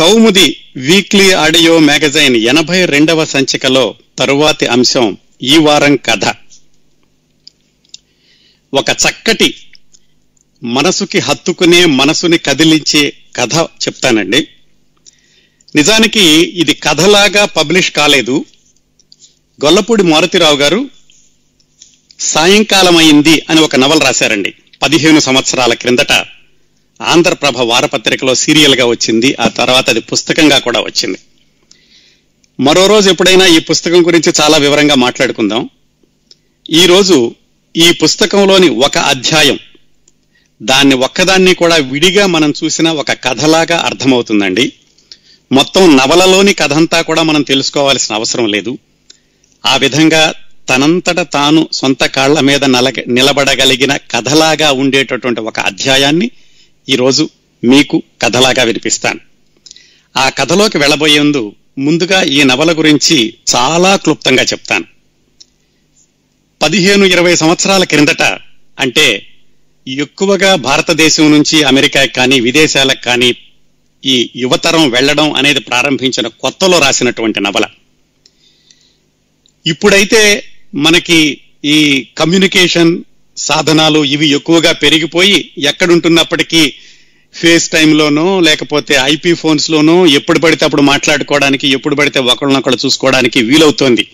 కౌముది weekly audio magazine ఎనభై రెండవ సంచికలో తరువాతి అంశం ఈ వారం కథ. ఒక చక్కటి మనసుకి హత్తుకునే మనసుని కదిలించే కథ చెప్తానండి. నిజానికి ఇది కథలాగా పబ్లిష్ కాలేదు. గొల్లపూడి మారుతిరావు గారు సాయంకాలం అయింది అని ఒక నవల రాశారండి. పదిహేను సంవత్సరాల క్రిందట. ఆంధ్రప్రభ వారపత్రికలో సీరియల్గా వచ్చింది ఆ తర్వాత అది పుస్తకంగా కూడా వచ్చింది. మరో రోజు ఎప్పుడైనా ఈ పుస్తకం గురించి చాలా వివరంగా మాట్లాడుకుందాం. ఈ రోజు ఈ పుస్తకంలోని ఒక అధ్యాయం దాన్ని ఒక్కదాన్ని కూడా విడిగా మనం చూసిన ఒక కథలాగా అర్థమవుతుందండి. మొత్తం నవలలోని కథంతా కూడా మనం తెలుసుకోవాల్సిన అవసరం లేదు. ఆ విధంగా తనంతట తాను సొంత కాళ్ళ మీద నల నిలబడగలిగిన కథలాగా ఉండేటటువంటి ఒక అధ్యాయాన్ని ఈరోజు మీకు కథలాగా వినిపిస్తాను. ఆ కథలోకి వెళ్ళబోయేందు ముందుగా ఈ నవల గురించి చాలా క్లుప్తంగా చెప్తాను. పదిహేను ఇరవై సంవత్సరాల క్రిందట అంటే ఎక్కువగా భారతదేశం నుంచి అమెరికాకి కానీ విదేశాలకు కానీ ఈ యువతరం వెళ్ళడం అనేది ప్రారంభించిన కొత్తలో రాసినటువంటి నవల. ఇప్పుడైతే మనకి ఈ కమ్యూనికేషన్ సాధనాలు ఇవి ఎక్కువగా పెరిగిపోయి ఎక్కడుంటున్నప్పటికీ ఫేస్ టైంలోనో లేకపోతే ఐపీ ఫోన్స్లోనో ఎప్పుడు పడితే అప్పుడు మాట్లాడుకోవడానికి ఎప్పుడు పడితే ఒకళ్ళనొకళ్ళు చూసుకోవడానికి వీలవుతోంది.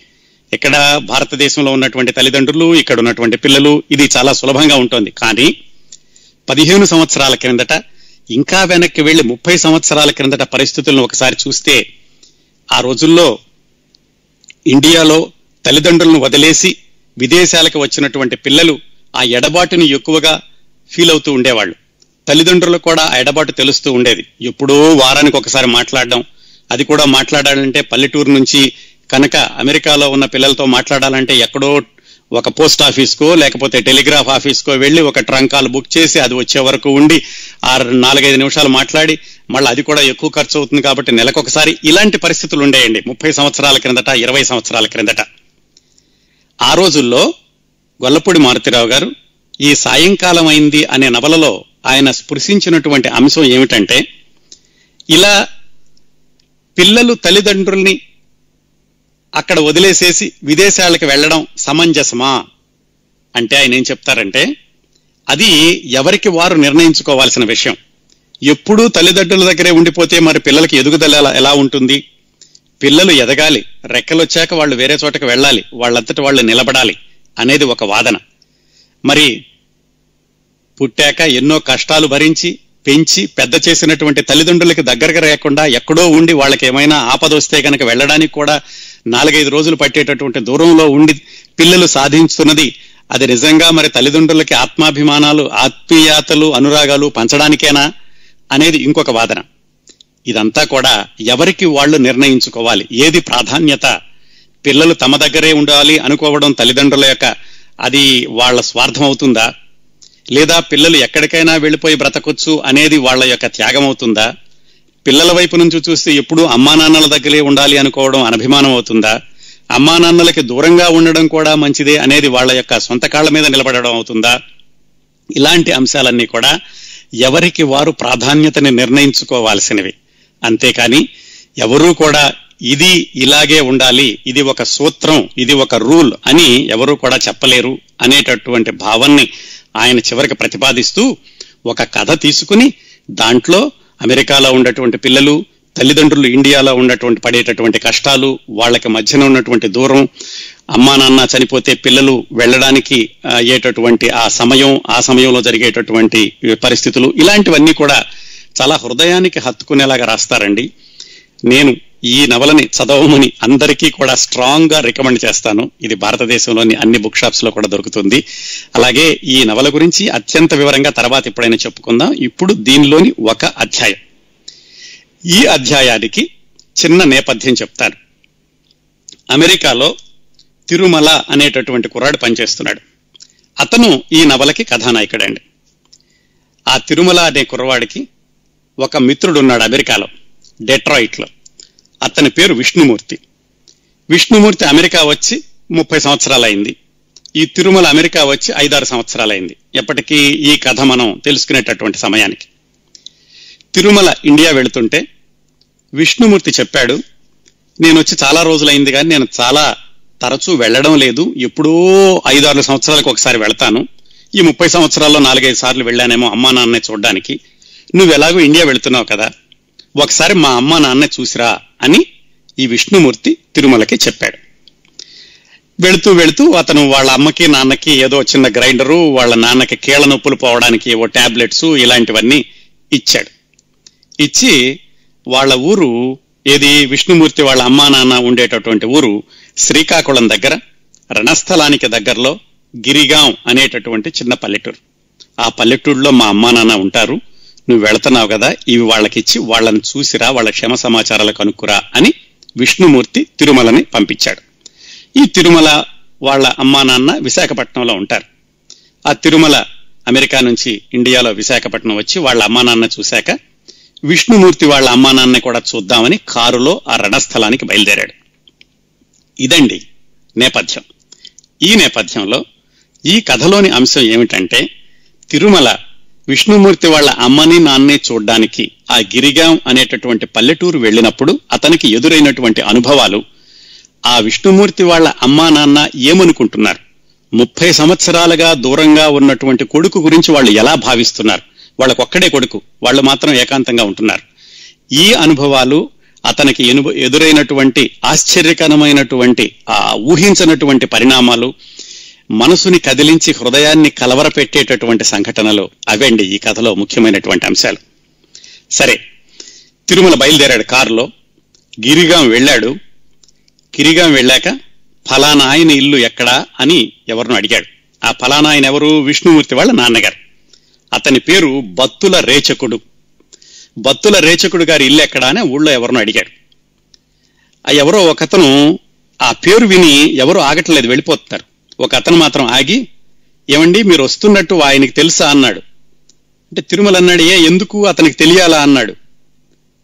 ఇక్కడ భారతదేశంలో ఉన్నటువంటి తల్లిదండ్రులు ఇక్కడ ఉన్నటువంటి పిల్లలు ఇది చాలా సులభంగా ఉంటుంది. కానీ పదిహేను సంవత్సరాల క్రిందట ఇంకా వెనక్కి వెళ్ళి ముప్పై సంవత్సరాల క్రిందట పరిస్థితులను ఒకసారి చూస్తే ఆ రోజుల్లో ఇండియాలో తల్లిదండ్రులను వదిలేసి విదేశాలకు వచ్చినటువంటి పిల్లలు ఆ ఎడబాటుని ఎక్కువగా ఫీల్ అవుతూ ఉండేవాళ్ళు. తల్లిదండ్రులకు కూడా ఆ ఎడబాటు తెలుస్తూ ఉండేది. ఎప్పుడో వారానికి ఒకసారి మాట్లాడడం అది కూడా మాట్లాడాలంటే పల్లెటూరు నుంచి కనుక అమెరికాలో ఉన్న పిల్లలతో మాట్లాడాలంటే ఎక్కడో ఒక పోస్ట్ ఆఫీస్కో లేకపోతే టెలిగ్రాఫ్ ఆఫీస్కో వెళ్ళి ఒక ట్రంకాలు బుక్ చేసి అది వచ్చే వరకు ఉండి ఆరు నాలుగైదు నిమిషాలు మాట్లాడి మళ్ళీ అది కూడా ఎక్కువ ఖర్చు అవుతుంది కాబట్టి నెలకొకసారి ఇలాంటి పరిస్థితులు ఉండేయండి. ముప్పై సంవత్సరాల క్రిందట ఇరవై సంవత్సరాల క్రిందట. ఆ రోజుల్లో గొల్లపూడి మారుతిరావు గారు ఈ సాయంకాలం అయింది అనే నవలలో ఆయన స్పృశించినటువంటి అంశం ఏమిటంటే ఇలా పిల్లలు తల్లిదండ్రుల్ని అక్కడ వదిలేసేసి విదేశాలకు వెళ్ళడం సమంజసమా? అంటే ఆయన ఏం చెప్తారంటే అది ఎవరికి వారు నిర్ణయించుకోవాల్సిన విషయం. ఎప్పుడూ తల్లిదండ్రుల దగ్గరే ఉండిపోతే మరి పిల్లలకి ఎదుగుదల ఎలా- ఎలా ఉంటుంది? పిల్లలు ఎదగాలి రెక్కలొచ్చాక వాళ్ళు వేరే చోటకి వెళ్ళాలి వాళ్ళంతటి వాళ్ళు నిలబడాలి. అనేది ఒక వాదన. మరి పుట్టాక ఎన్నో కష్టాలు భరించి పెంచి పెద్ద చేసినటువంటి తల్లిదండ్రులకి దగ్గరగా లేకుండా ఎక్కడో ఉండి వాళ్ళకి ఏమైనా ఆపద వస్తే కనుక వెళ్ళడానికి కూడా నాలుగైదు రోజులు పట్టేటటువంటి దూరంలో ఉండి పిల్లలు సాధించుతున్నది అది నిజంగా మరి తల్లిదండ్రులకి ఆత్మాభిమానాలు ఆత్మీయతలు అనురాగాలు పంచడానికేనా అనేది ఇంకొక వాదన. ఇదంతా కూడా ఎవరికి వాళ్ళు నిర్ణయించుకోవాలి? ఏది ప్రాధాన్యత? పిల్లలు తమ దగ్గరే ఉండాలి అనుకోవడం తల్లిదండ్రుల యొక్క అది వాళ్ళ స్వార్థం అవుతుందా? లేదా పిల్లలు ఎక్కడికైనా వెళ్ళిపోయి బ్రతకొచ్చు అనేది వాళ్ళ యొక్క త్యాగం అవుతుందా? పిల్లల వైపు నుంచి చూస్తే ఎప్పుడూ అమ్మా నాన్నల దగ్గరే ఉండాలి అనుకోవడం అనభిమానం అవుతుందా? అమ్మా నాన్నలకి దూరంగా ఉండడం కూడా మంచిదే అనేది వాళ్ళ యొక్క సొంత కాళ్ళ మీద నిలబడడం అవుతుందా? ఇలాంటి అంశాలన్నీ కూడా ఎవరికి వారు ప్రాధాన్యతని నిర్ణయించుకోవాల్సినవి. అంతేకాని ఎవరూ కూడా ఇది ఇలాగే ఉండాలి ఇది ఒక సూత్రం ఇది ఒక రూల్ అని ఎవరూ కూడా చెప్పలేరు అనేటటువంటి భావాన్ని ఆయన చివరికి ప్రతిపాదిస్తూ ఒక కథ తీసుకుని దాంట్లో అమెరికాలో ఉన్నటువంటి పిల్లలు తల్లిదండ్రులు ఇండియాలో ఉన్నటువంటి పడేటటువంటి కష్టాలు వాళ్ళకి మధ్యన ఉన్నటువంటి దూరం అమ్మా నాన్న చనిపోతే పిల్లలు వెళ్ళడానికి అయ్యేటటువంటి ఆ సమయం ఆ సమయంలో జరిగేటటువంటి పరిస్థితులు ఇలాంటివన్నీ కూడా చాలా హృదయానికి హత్తుకునేలాగా రాస్తారండి. నేను ఈ నవలని చదవమని అందరికీ కూడా స్ట్రాంగ్గా రికమెండ్ చేస్తాను. ఇది భారతదేశంలోని అన్ని బుక్ షాప్స్లో కూడా దొరుకుతుంది. అలాగే ఈ నవల గురించి అత్యంత వివరంగా తర్వాత ఎప్పుడైనా చెప్పుకుందాం. ఇప్పుడు దీనిలోని ఒక అధ్యాయం. ఈ అధ్యాయానికి చిన్న నేపథ్యం చెప్తాను. అమెరికాలో తిరుమల అనేటటువంటి కుర్రాడు పనిచేస్తున్నాడు. అతను ఈ నవలకి కథానాయకుడండి. ఆ తిరుమల అనే కుర్రవాడికి ఒక మిత్రుడు ఉన్నాడు అమెరికాలో డెట్రాయిట్లో. అతని పేరు విష్ణుమూర్తి. విష్ణుమూర్తి అమెరికా వచ్చి ముప్పై సంవత్సరాలైంది. ఈ తిరుమల అమెరికా వచ్చి ఐదారు సంవత్సరాలైంది. ఎప్పటికీ ఈ కథ మనం తెలుసుకునేటటువంటి సమయానికి. తిరుమల ఇండియా వెళుతుంటే విష్ణుమూర్తి చెప్పాడు నేను వచ్చి చాలా రోజులైంది కానీ నేను చాలా తరచూ వెళ్ళడం లేదు. ఎప్పుడో ఐదారు సంవత్సరాలకు ఒకసారి వెళ్తాను. ఈ ముప్పై సంవత్సరాల్లో నాలుగైదు సార్లు వెళ్ళానేమో అమ్మా నాన్నే చూడడానికి. నువ్వు ఎలాగో ఇండియా వెళుతున్నావు కదా. ఒకసారి మా అమ్మా నాన్నే చూసిరా. అని ఈ విష్ణుమూర్తి తిరుమలకి చెప్పాడు. వెళుతూ వెళుతూ అతను వాళ్ళ అమ్మకి నాన్నకి ఏదో చిన్న గ్రైండరు వాళ్ళ నాన్నకి కీళ్ళ నొప్పులు పోవడానికి ఏవో టాబ్లెట్స్ ఇలాంటివన్నీ ఇచ్చాడు. ఇచ్చి వాళ్ళ ఊరు ఏది విష్ణుమూర్తి వాళ్ళ అమ్మా నాన్న ఉండేటటువంటి ఊరు శ్రీకాకుళం దగ్గర రణస్థలానికి దగ్గరలో గిరిగాం అనేటటువంటి చిన్న పల్లెటూరు. ఆ పల్లెటూరులో మా అమ్మా నాన్న ఉంటారు. నువ్వు వెళుతున్నావు కదా ఇవి వాళ్ళకిచ్చి వాళ్ళని చూసిరా వాళ్ళ క్షమ సమాచారాలు కనుక్కురా అని విష్ణుమూర్తి తిరుమలని పంపించాడు. ఈ తిరుమల వాళ్ళ అమ్మా నాన్న విశాఖపట్నంలో ఉంటారు. ఆ తిరుమల అమెరికా నుంచి ఇండియాలో విశాఖపట్నం వచ్చి వాళ్ళ అమ్మా నాన్న చూశాక విష్ణుమూర్తి వాళ్ళ అమ్మా నాన్న కూడా చూద్దామని కారులో ఆ రణస్థలానికి బయలుదేరాడు. ఇదండి నేపథ్యం. ఈ నేపథ్యంలో ఈ కథలోని అంశం ఏమిటంటే తిరుమల విష్ణుమూర్తి వాళ్ళ అమ్మని నాన్నే చూడ్డానికి ఆ గిరిగాం అనేటటువంటి పల్లెటూరు వెళ్ళినప్పుడు అతనికి ఎదురైనటువంటి అనుభవాలు ఆ విష్ణుమూర్తి వాళ్ళ అమ్మా నాన్న ఏమనుకుంటున్నారు? ముప్పై సంవత్సరాలుగా దూరంగా ఉన్నటువంటి కొడుకు గురించి వాళ్ళు ఎలా భావిస్తున్నారు? వాళ్ళకొక్కడే కొడుకు వాళ్ళు మాత్రం ఏకాంతంగా ఉంటున్నారు. ఈ అనుభవాలు అతనికి ఎదురైనటువంటి ఆశ్చర్యకరమైనటువంటి ఆ ఊహించనటువంటి పరిణామాలు మనసుని కదిలించి హృదయాన్ని కలవరపెట్టేటటువంటి సంఘటనలు అవండి ఈ కథలో ముఖ్యమైనటువంటి అంశాలు. సరే తిరుమల బయలుదేరాడు కారులో. గిరిగాం వెళ్ళాడు. గిరిగాం వెళ్ళాక ఫలానా ఆయన ఇల్లు ఎక్కడా? అని ఎవరినో అడిగాడు. ఆ ఫలానా ఆయన ఎవరు? విష్ణుమూర్తి వాళ్ళ నాన్నగారు. అతని పేరు బత్తుల రేచకుడు. బత్తుల రేచకుడు గారి ఇల్లు ఎక్కడా అని ఊళ్ళో ఎవరినో అడిగాడు. ఆ ఎవరో ఒకతను ఆ పేరు విని ఎవరో ఆగట్లేదు వెళ్ళిపోతున్నారు ఒక అతను మాత్రం ఆగి ఏమండి మీరు వస్తున్నట్టు ఆయనకి తెలుసా? అన్నాడు. అంటే తిరుమల అన్నాడు ఏ ఎందుకు? అతనికి తెలియాలా? అన్నాడు.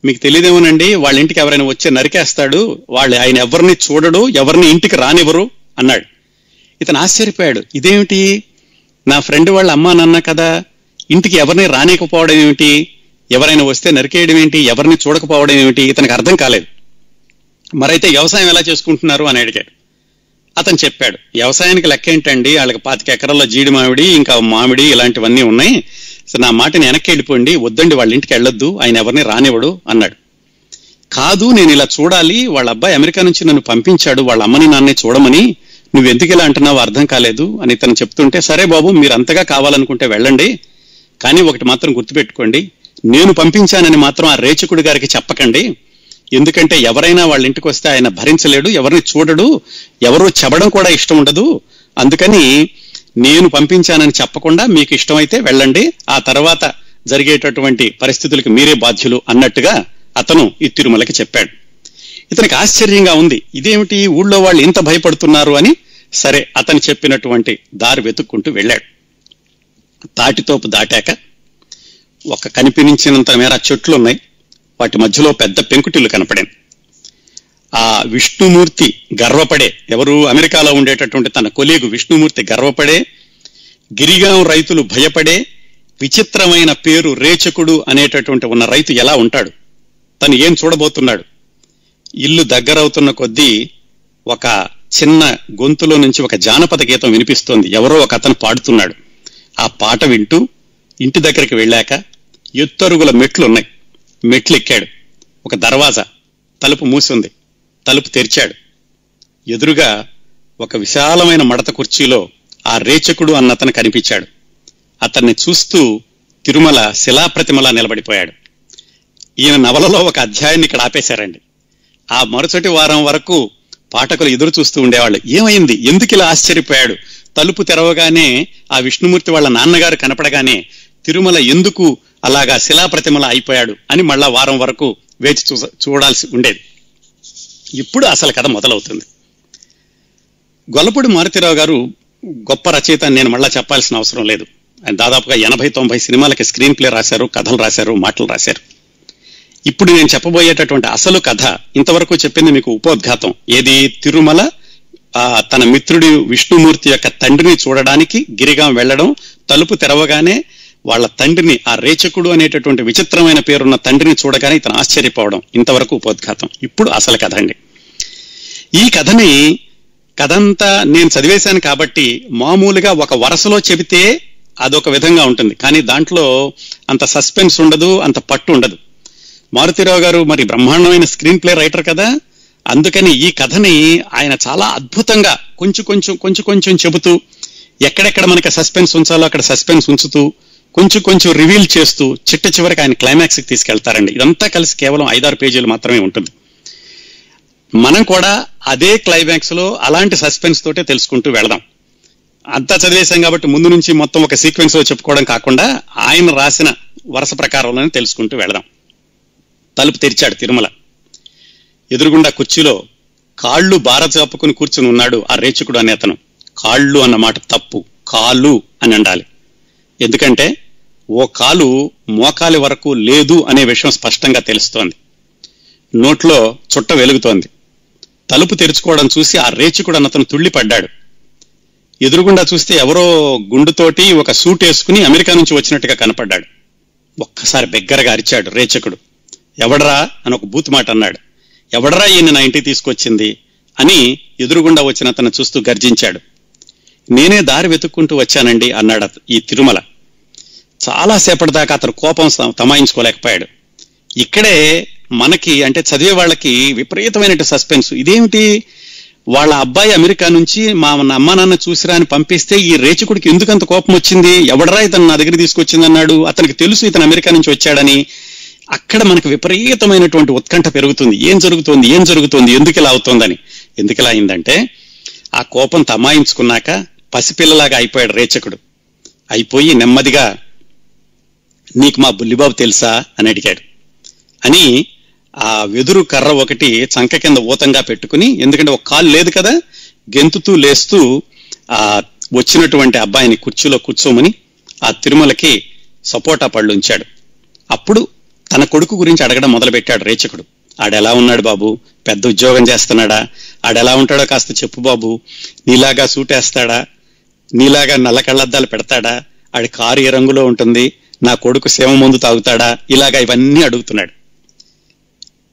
మీకు తెలియదేమోనండి వాళ్ళ ఇంటికి ఎవరైనా వచ్చి నరికేస్తాడు వాళ్ళు ఆయన ఎవరిని చూడడు ఎవరిని ఇంటికి రానివ్వరు అన్నాడు. ఇతను ఆశ్చర్యపోయాడు. ఇదేమిటి? నా ఫ్రెండ్ వాళ్ళ అమ్మ నాన్న కదా ఇంటికి ఎవరిని రానికపోవడం ఏమిటి? ఎవరైనా వస్తే నరికేయడం ఏంటి? ఎవరిని చూడకపోవడం ఏమిటి? ఇతనికి అర్థం కాలేదు. మరైతే వ్యవసాయం ఎలా చేసుకుంటున్నారు? అని అడిగాడు. అతను చెప్పాడు వ్యవసాయానికి లెక్క ఏంటండి? వాళ్ళకి పాతిక ఎకరాల్లో జీడి మామిడి ఇంకా మామిడి ఇలాంటివన్నీ ఉన్నాయి. సరే నా మాటని వెనక్కి వెళ్ళిపోండి వద్దండి వాళ్ళ ఇంటికి వెళ్ళొద్దు ఆయన ఎవరిని రానివ్వడు అన్నాడు. కాదు నేను ఇలా చూడాలి వాళ్ళ అబ్బాయి అమెరికా నుంచి నన్ను పంపించాడు వాళ్ళ అమ్మని నాన్నే చూడమని నువ్వు ఎందుకు ఇలా అంటున్నావు అర్థం కాలేదు అని తను చెప్తుంటే సరే బాబు మీరు అంతగా కావాలనుకుంటే వెళ్ళండి కానీ ఒకటి మాత్రం గుర్తుపెట్టుకోండి నేను పంపించానని మాత్రం ఆ రేచకుడి గారికి చెప్పకండి ఎందుకంటే ఎవరైనా వాళ్ళ ఇంటికి వస్తే ఆయన భరించలేడు ఎవరిని చూడడు ఎవరు చెబడం కూడా ఇష్టం ఉండదు. అందుకని నేను పంపించానని చెప్పకుండా మీకు ఇష్టమైతే వెళ్ళండి. ఆ తర్వాత జరిగేటటువంటి పరిస్థితులకు మీరే బాధ్యులు అన్నట్టుగా అతను ఈ తిరుమలకి చెప్పాడు. ఇతనికి ఆశ్చర్యంగా ఉంది. ఇదేమిటి? ఊళ్ళో వాళ్ళు ఇంత భయపడుతున్నారు అని సరే అతను చెప్పినటువంటి దారి వెతుక్కుంటూ వెళ్ళాడు. తాటితోపు దాటాక ఒక కనిపించినంత మేర చెట్లు ఉన్నాయి వాటి మధ్యలో పెద్ద పెంకుటిల్లు కనపడే. ఆ విష్ణుమూర్తి గర్వపడే ఎవరు అమెరికాలో ఉండేటటువంటి తన కొలీగు విష్ణుమూర్తి గర్వపడే గిరిగాం రైతులు భయపడే విచిత్రమైన పేరు రేచకుడు అనేటటువంటి ఉన్న రైతు ఎలా ఉంటాడు? తను ఏం చూడబోతున్నాడు? ఇల్లు దగ్గరవుతున్న కొద్దీ ఒక చిన్న గొంతులో నుంచి ఒక జానపద గీతం వినిపిస్తోంది. ఎవరో ఒక అతను పాడుతున్నాడు. ఆ పాట వింటూ ఇంటి దగ్గరికి వెళ్ళాక ఎత్తరుగుల మెట్లు ఉన్నాయి మెట్లు ఎక్కాడు ఒక దర్వాజా తలుపు మూసింది. తలుపు తెరిచాడు. ఎదురుగా ఒక విశాలమైన మడత కుర్చీలో ఆ రేచకుడు అన్నతను కనిపించాడు. అతన్ని చూస్తూ తిరుమల శిలాప్రతిమలా నిలబడిపోయాడు. ఈయన నవలలో ఒక అధ్యాయాన్ని ఇక్కడ ఆపేశారండి. ఆ మరుసటి వారం వరకు పాఠకులు ఎదురు చూస్తూ ఉండేవాళ్ళు. ఏమైంది? ఎందుకు ఇలా ఆశ్చర్యపోయాడు? తలుపు తెరవగానే ఆ విష్ణుమూర్తి వాళ్ళ నాన్నగారు కనపడగానే తిరుమల ఎందుకు అలాగా శిలాప్రతిమల అయిపోయాడు అని మళ్ళా వారం వరకు వేచి చూ చూడాల్సి ఉండేది. ఇప్పుడు అసలు కథ మొదలవుతుంది. గొల్లపూడి మారుతిరావు గారు గొప్ప రచయిత అని నేను మళ్ళా చెప్పాల్సిన అవసరం లేదు. ఆయన దాదాపుగా ఎనభై తొంభై సినిమాలకి స్క్రీన్ ప్లే రాశారు కథలు రాశారు మాటలు రాశారు. ఇప్పుడు నేను చెప్పబోయేటటువంటి అసలు కథ ఇంతవరకు చెప్పింది మీకు ఉపోద్ఘాతం. ఏది? తిరుమల ఆ తన మిత్రుడి విష్ణుమూర్తి యొక్క తండ్రిని చూడడానికి గిరిగాం వెళ్ళడం తలుపు తెరవగానే వాళ్ళ తండ్రిని ఆ రేచకుడు అనేటటువంటి విచిత్రమైన పేరున్న తండ్రిని చూడగానే ఇతను ఆశ్చర్యపోవడం. ఇంతవరకు ఉపోద్ఘాతం. ఇప్పుడు అసలు కథ అండి. ఈ కథని కథంతా నేను చదివేశాను కాబట్టి మామూలుగా ఒక వరసలో చెబితే అదొక విధంగా ఉంటుంది. కానీ దాంట్లో అంత సస్పెన్స్ ఉండదు అంత పట్టు ఉండదు. మారుతిరావు గారు మరి బ్రహ్మాండమైన స్క్రీన్ ప్లే రైటర్ కదా. అందుకని ఈ కథని ఆయన చాలా అద్భుతంగా కొంచెం కొంచెం కొంచెం కొంచెం చెబుతూ ఎక్కడెక్కడ మనకి సస్పెన్స్ ఉంచాలో అక్కడ సస్పెన్స్ ఉంచుతూ కొంచెం కొంచెం రివీల్ చేస్తూ చిట్ట చివరికి ఆయన క్లైమాక్స్కి తీసుకెళ్తారండి. ఇదంతా కలిసి కేవలం ఐదారు పేజీలు మాత్రమే ఉంటుంది. మనం కూడా అదే క్లైమాక్స్లో అలాంటి సస్పెన్స్ తోటే తెలుసుకుంటూ వెళదాం. అంతా చదివేశాం కాబట్టి ముందు నుంచి మొత్తం ఒక సీక్వెన్స్లో చెప్పుకోవడం కాకుండా ఆయన రాసిన వరుస ప్రకారంలోనే తెలుసుకుంటూ వెళదాం. తలుపు తెరిచాడు తిరుమల. ఎదురుగుండా కుర్చీలో కాళ్ళు బార చాపుకుని కూర్చుని ఉన్నాడు ఆ రేచుకుడు అనే అతను. కాళ్ళు అన్న మాట తప్పు కాలు అని అండాలి. ఎందుకంటే ఓ కాలు మోకాలి వరకు లేదు అనే విషయం స్పష్టంగా తెలుస్తోంది. నోట్లో చుట్ట వెలుగుతోంది. తలుపు తెరుచుకోవడం చూసి ఆ రేచుకుడు అతను తుళ్ళిపడ్డాడు. ఎదురుగుండా చూస్తే ఎవరో గుండుతోటి ఒక సూట్ వేసుకుని అమెరికా నుంచి వచ్చినట్టుగా కనపడ్డాడు. ఒక్కసారి బిగ్గరగా అరిచాడు రేచకుడు. ఎవడరా అని ఒక బూత్ మాట అన్నాడు. ఎవడరా ఈయన నా ఇంటికి తీసుకొచ్చింది అని ఎదురుగుండా వచ్చిన అతను చూస్తూ గర్జించాడు. నేనే దారి వెతుక్కుంటూ వచ్చానండి అన్నాడు ఈ తిరుమల. చాలా సేపటి దాకా అతను కోపం తమాయించుకోలేకపోయాడు. ఇక్కడే మనకి అంటే చదివే వాళ్ళకి విపరీతమైన సస్పెన్స్. ఇదేమిటి? వాళ్ళ అబ్బాయి అమెరికా నుంచి మా అమ్మ నాన్న చూసిరా అని పంపిస్తే ఈ రేచకుడికి ఎందుకంత కోపం వచ్చింది? ఎవడరా ఇతను నా దగ్గర తీసుకొచ్చింది అన్నాడు అతనికి తెలుసు ఇతను అమెరికా నుంచి వచ్చాడని. అక్కడ మనకు విపరీతమైనటువంటి ఉత్కంఠ పెరుగుతుంది. ఏం జరుగుతోంది? ఏం జరుగుతోంది? ఎందుకు ఇలా అవుతోందని. ఎందుకు ఇలా అయిందంటే ఆ కోపం తమాయించుకున్నాక పసిపిల్లలాగా అయిపోయాడు రేచకుడు. అయిపోయి నెమ్మదిగా నీకు మా బుల్లిబాబు తెలుసా? అని అడిగాడు. అని ఆ వెదురు కర్ర ఒకటి చంక కింద ఊతంగా పెట్టుకుని ఎందుకంటే ఒక కాలు లేదు కదా గెంతుతూ లేస్తూ ఆ వచ్చినటువంటి అబ్బాయిని కుర్చీలో కూర్చోమని ఆ తిరుమలకి సపోటా పళ్ళు ఉంచాడు. అప్పుడు తన కొడుకు గురించి అడగడం మొదలుపెట్టాడు రేచకుడు. ఆడెలా ఉన్నాడు బాబు? పెద్ద ఉద్యోగం చేస్తున్నాడా? ఆడెలా ఉంటాడో కాస్త చెప్పు బాబు. నీలాగా సూటేస్తాడా? నీలాగా నల్ల కళ్ళద్దాలు పెడతాడా? ఆడి కారు ఏ రంగులో ఉంటుంది? నా కొడుకు సేవ ముందు తాగుతాడా? ఇలాగా ఇవన్నీ అడుగుతున్నాడు.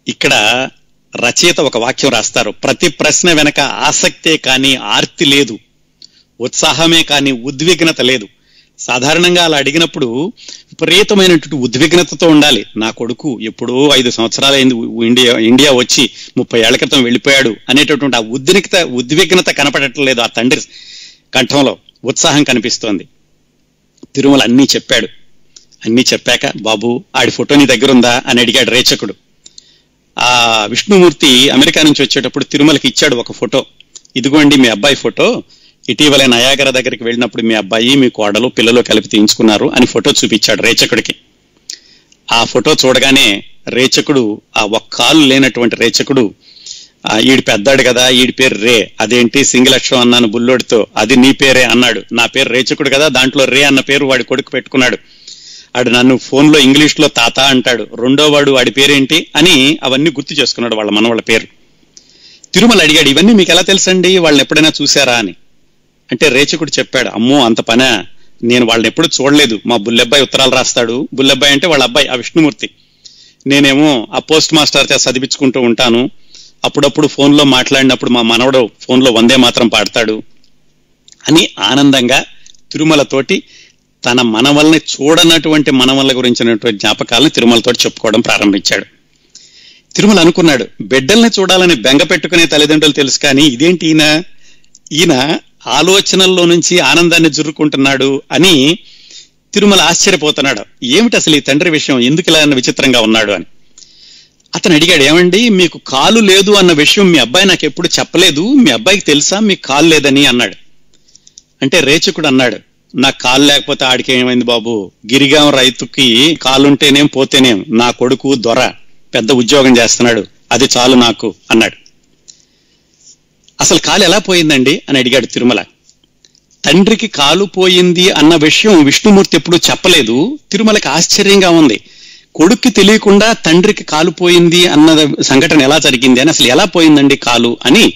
ఇక్కడ రచయిత ఒక వాక్యం రాస్తారు. ప్రతి ప్రశ్న వెనక ఆసక్తే కానీ ఆర్తి లేదు. ఉత్సాహమే కానీ ఉద్విగ్నత లేదు. సాధారణంగా అలా అడిగినప్పుడు విపరీతమైనటువంటి ఉద్విగ్నతతో ఉండాలి. నా కొడుకు ఎప్పుడో ఐదు సంవత్సరాలైంది ఇండియా ఇండియా వచ్చి ముప్పై ఏళ్ళ క్రితం వెళ్ళిపోయాడు అనేటటువంటి ఆ ఉద్రిక్త ఉద్విగ్నత కనపడటం లేదు ఆ తండ్రి కంఠంలో. ఉత్సాహం కనిపిస్తోంది. తిరుమల అన్నీ చెప్పాడు. అన్నీ చెప్పాక బాబు ఆడి ఫోటో నీ దగ్గర ఉందా అని అడిగాడు రేచకుడు. ఆ విష్ణుమూర్తి అమెరికా నుంచి వచ్చేటప్పుడు తిరుమలకి ఇచ్చాడు ఒక ఫోటో. ఇదిగోండి మీ అబ్బాయి ఫోటో. ఇటీవల నయాగర దగ్గరికి వెళ్ళినప్పుడు మీ అబ్బాయి మీ కోడలు పిల్లలు కలిపి తీయించుకున్నారు అని ఫోటో చూపించాడు రేచకుడికి. ఆ ఫోటో చూడగానే రేచకుడు ఆ ఒక్కాలు లేనటువంటి రేచకుడు ఈడు ఈడి పెద్దాడు కదా ఈడి పేరు రే. అదేంటి? సింగిల్ అక్షరం అన్నాను బుల్లోడితో. అది నీ పేరే అన్నాడు. నా పేరు రేచకుడు కదా దాంట్లో రే అన్న పేరు వాడి కొడుకు పెట్టుకున్నాడు. ఆడు నన్ను ఫోన్లో ఇంగ్లీష్లో తాత అంటాడు. రెండో వాడు వాడి పేరేంటి అని అవన్నీ గుర్తు చేసుకున్నాడు వాళ్ళ మనవాళ్ళ పేరు. తిరుమల అడిగాడు ఇవన్నీ మీకు ఎలా తెలుసండి? వాళ్ళని ఎప్పుడైనా చూసారా అని. అంటే రేచకుడు చెప్పాడు అమ్మో అంత పన? నేను వాళ్ళని ఎప్పుడు చూడలేదు. మా బుల్లెబ్బాయి ఉత్తరాలు రాస్తాడు. బుల్లెబ్బాయి అంటే వాళ్ళ అబ్బాయి ఆ విష్ణుమూర్తి. నేనేమో ఆ పోస్ట్ మాస్టర్ చేత చదివించుకుంటూ ఉంటాను. అప్పుడప్పుడు ఫోన్లో మాట్లాడినప్పుడు మా మనవడు ఫోన్లో వందే మాత్రం పాడతాడు అని ఆనందంగా తిరుమలతోటి తన మనవల్ని చూడనటువంటి మనవల్ల గురించినటువంటి జ్ఞాపకాలను తిరుమలతో చెప్పుకోవడం ప్రారంభించాడు. తిరుమల అనుకున్నాడు బిడ్డల్ని చూడాలని బెంగ పెట్టుకునే తల్లిదండ్రులు తెలుసు కానీ ఇదేంటి ఈయన? ఈయన ఆలోచనల్లో నుంచి ఆనందాన్ని జురుకుంటున్నాడు అని తిరుమల ఆశ్చర్యపోతున్నాడు. ఏమిటి అసలు ఈ తండ్రి విషయం? ఎందుకు ఇలా విచిత్రంగా ఉన్నాడు? అని. అతను అడిగాడు ఏమండి మీకు కాలు లేదు అన్న విషయం మీ అబ్బాయి నాకు ఎప్పుడు చెప్పలేదు? మీ అబ్బాయికి తెలుసా? మీకు కాలు లేదని? అన్నాడు. అంటే రేచకుడు అన్నాడు నా కాలు లేకపోతే ఆడికి ఏమైంది బాబు? గిరిగాం రైతుకి కాలుంటేనేం పోతేనేం? నా కొడుకు దొర పెద్ద ఉద్యోగం చేస్తున్నాడు. అది చాలు నాకు అన్నాడు. అసలు కాలు ఎలా పోయిందండి? అని అడిగాడు తిరుమల. తండ్రికి కాలు పోయింది అన్న విషయం విష్ణుమూర్తి ఎప్పుడు చెప్పలేదు. తిరుమలకి ఆశ్చర్యంగా ఉంది. కొడుక్కి తెలియకుండా తండ్రికి కాలు పోయింది అన్న సంఘటన ఎలా జరిగింది అని అసలు ఎలా పోయిందండి కాలు అని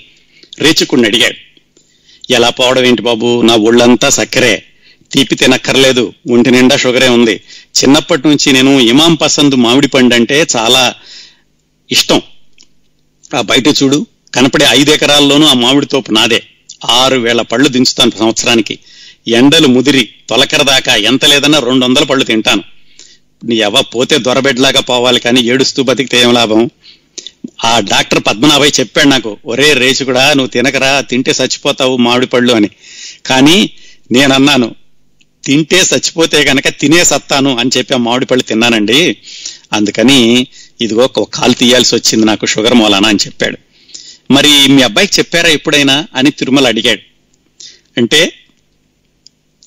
రేచుకుని అడిగాడు. ఎలా పోవడం ఏంటి బాబు? నా ఒళ్ళంతా సక్కరే. తీపి తినక్కర్లేదు. ఒంటి నిండా షుగరే ఉంది. చిన్నప్పటి నుంచి నేను ఇమాం పసంద్ మామిడి పండు అంటే చాలా ఇష్టం. ఆ బయట చూడు. కనపడే ఐదు ఎకరాల్లోనూ ఆ మామిడి తోపు నాదే. ఆరు వేల పళ్ళు దించుతాను సంవత్సరానికి. ఎండలు ముదిరి తొలకర దాకా ఎంత లేదన్నా రెండు వందల పళ్ళు తింటాను. నీ ఎవ పోతే దొరబెడ్లాగా పోవాలి కానీ ఏడుస్తూ బతికితే ఏం లాభం? ఆ డాక్టర్ పద్మనాభయ్య చెప్పాడు నాకు ఒరే రేసు కూడా నువ్వు తినకరా తింటే చచ్చిపోతావు మామిడి పళ్ళు అని. కానీ నేనన్నాను తింటే చచ్చిపోతే గనక తినే సత్తాను అని చెప్పి ఆ మామిడి పళ్ళు తిన్నానండి. అందుకని ఇదిగో ఒక కాలు తీయాల్సి వచ్చింది నాకు షుగర్ మూలానా అని చెప్పాడు. మరి మీ అబ్బాయికి చెప్పారా ఎప్పుడైనా అని తిరుమల అడిగాడు. అంటే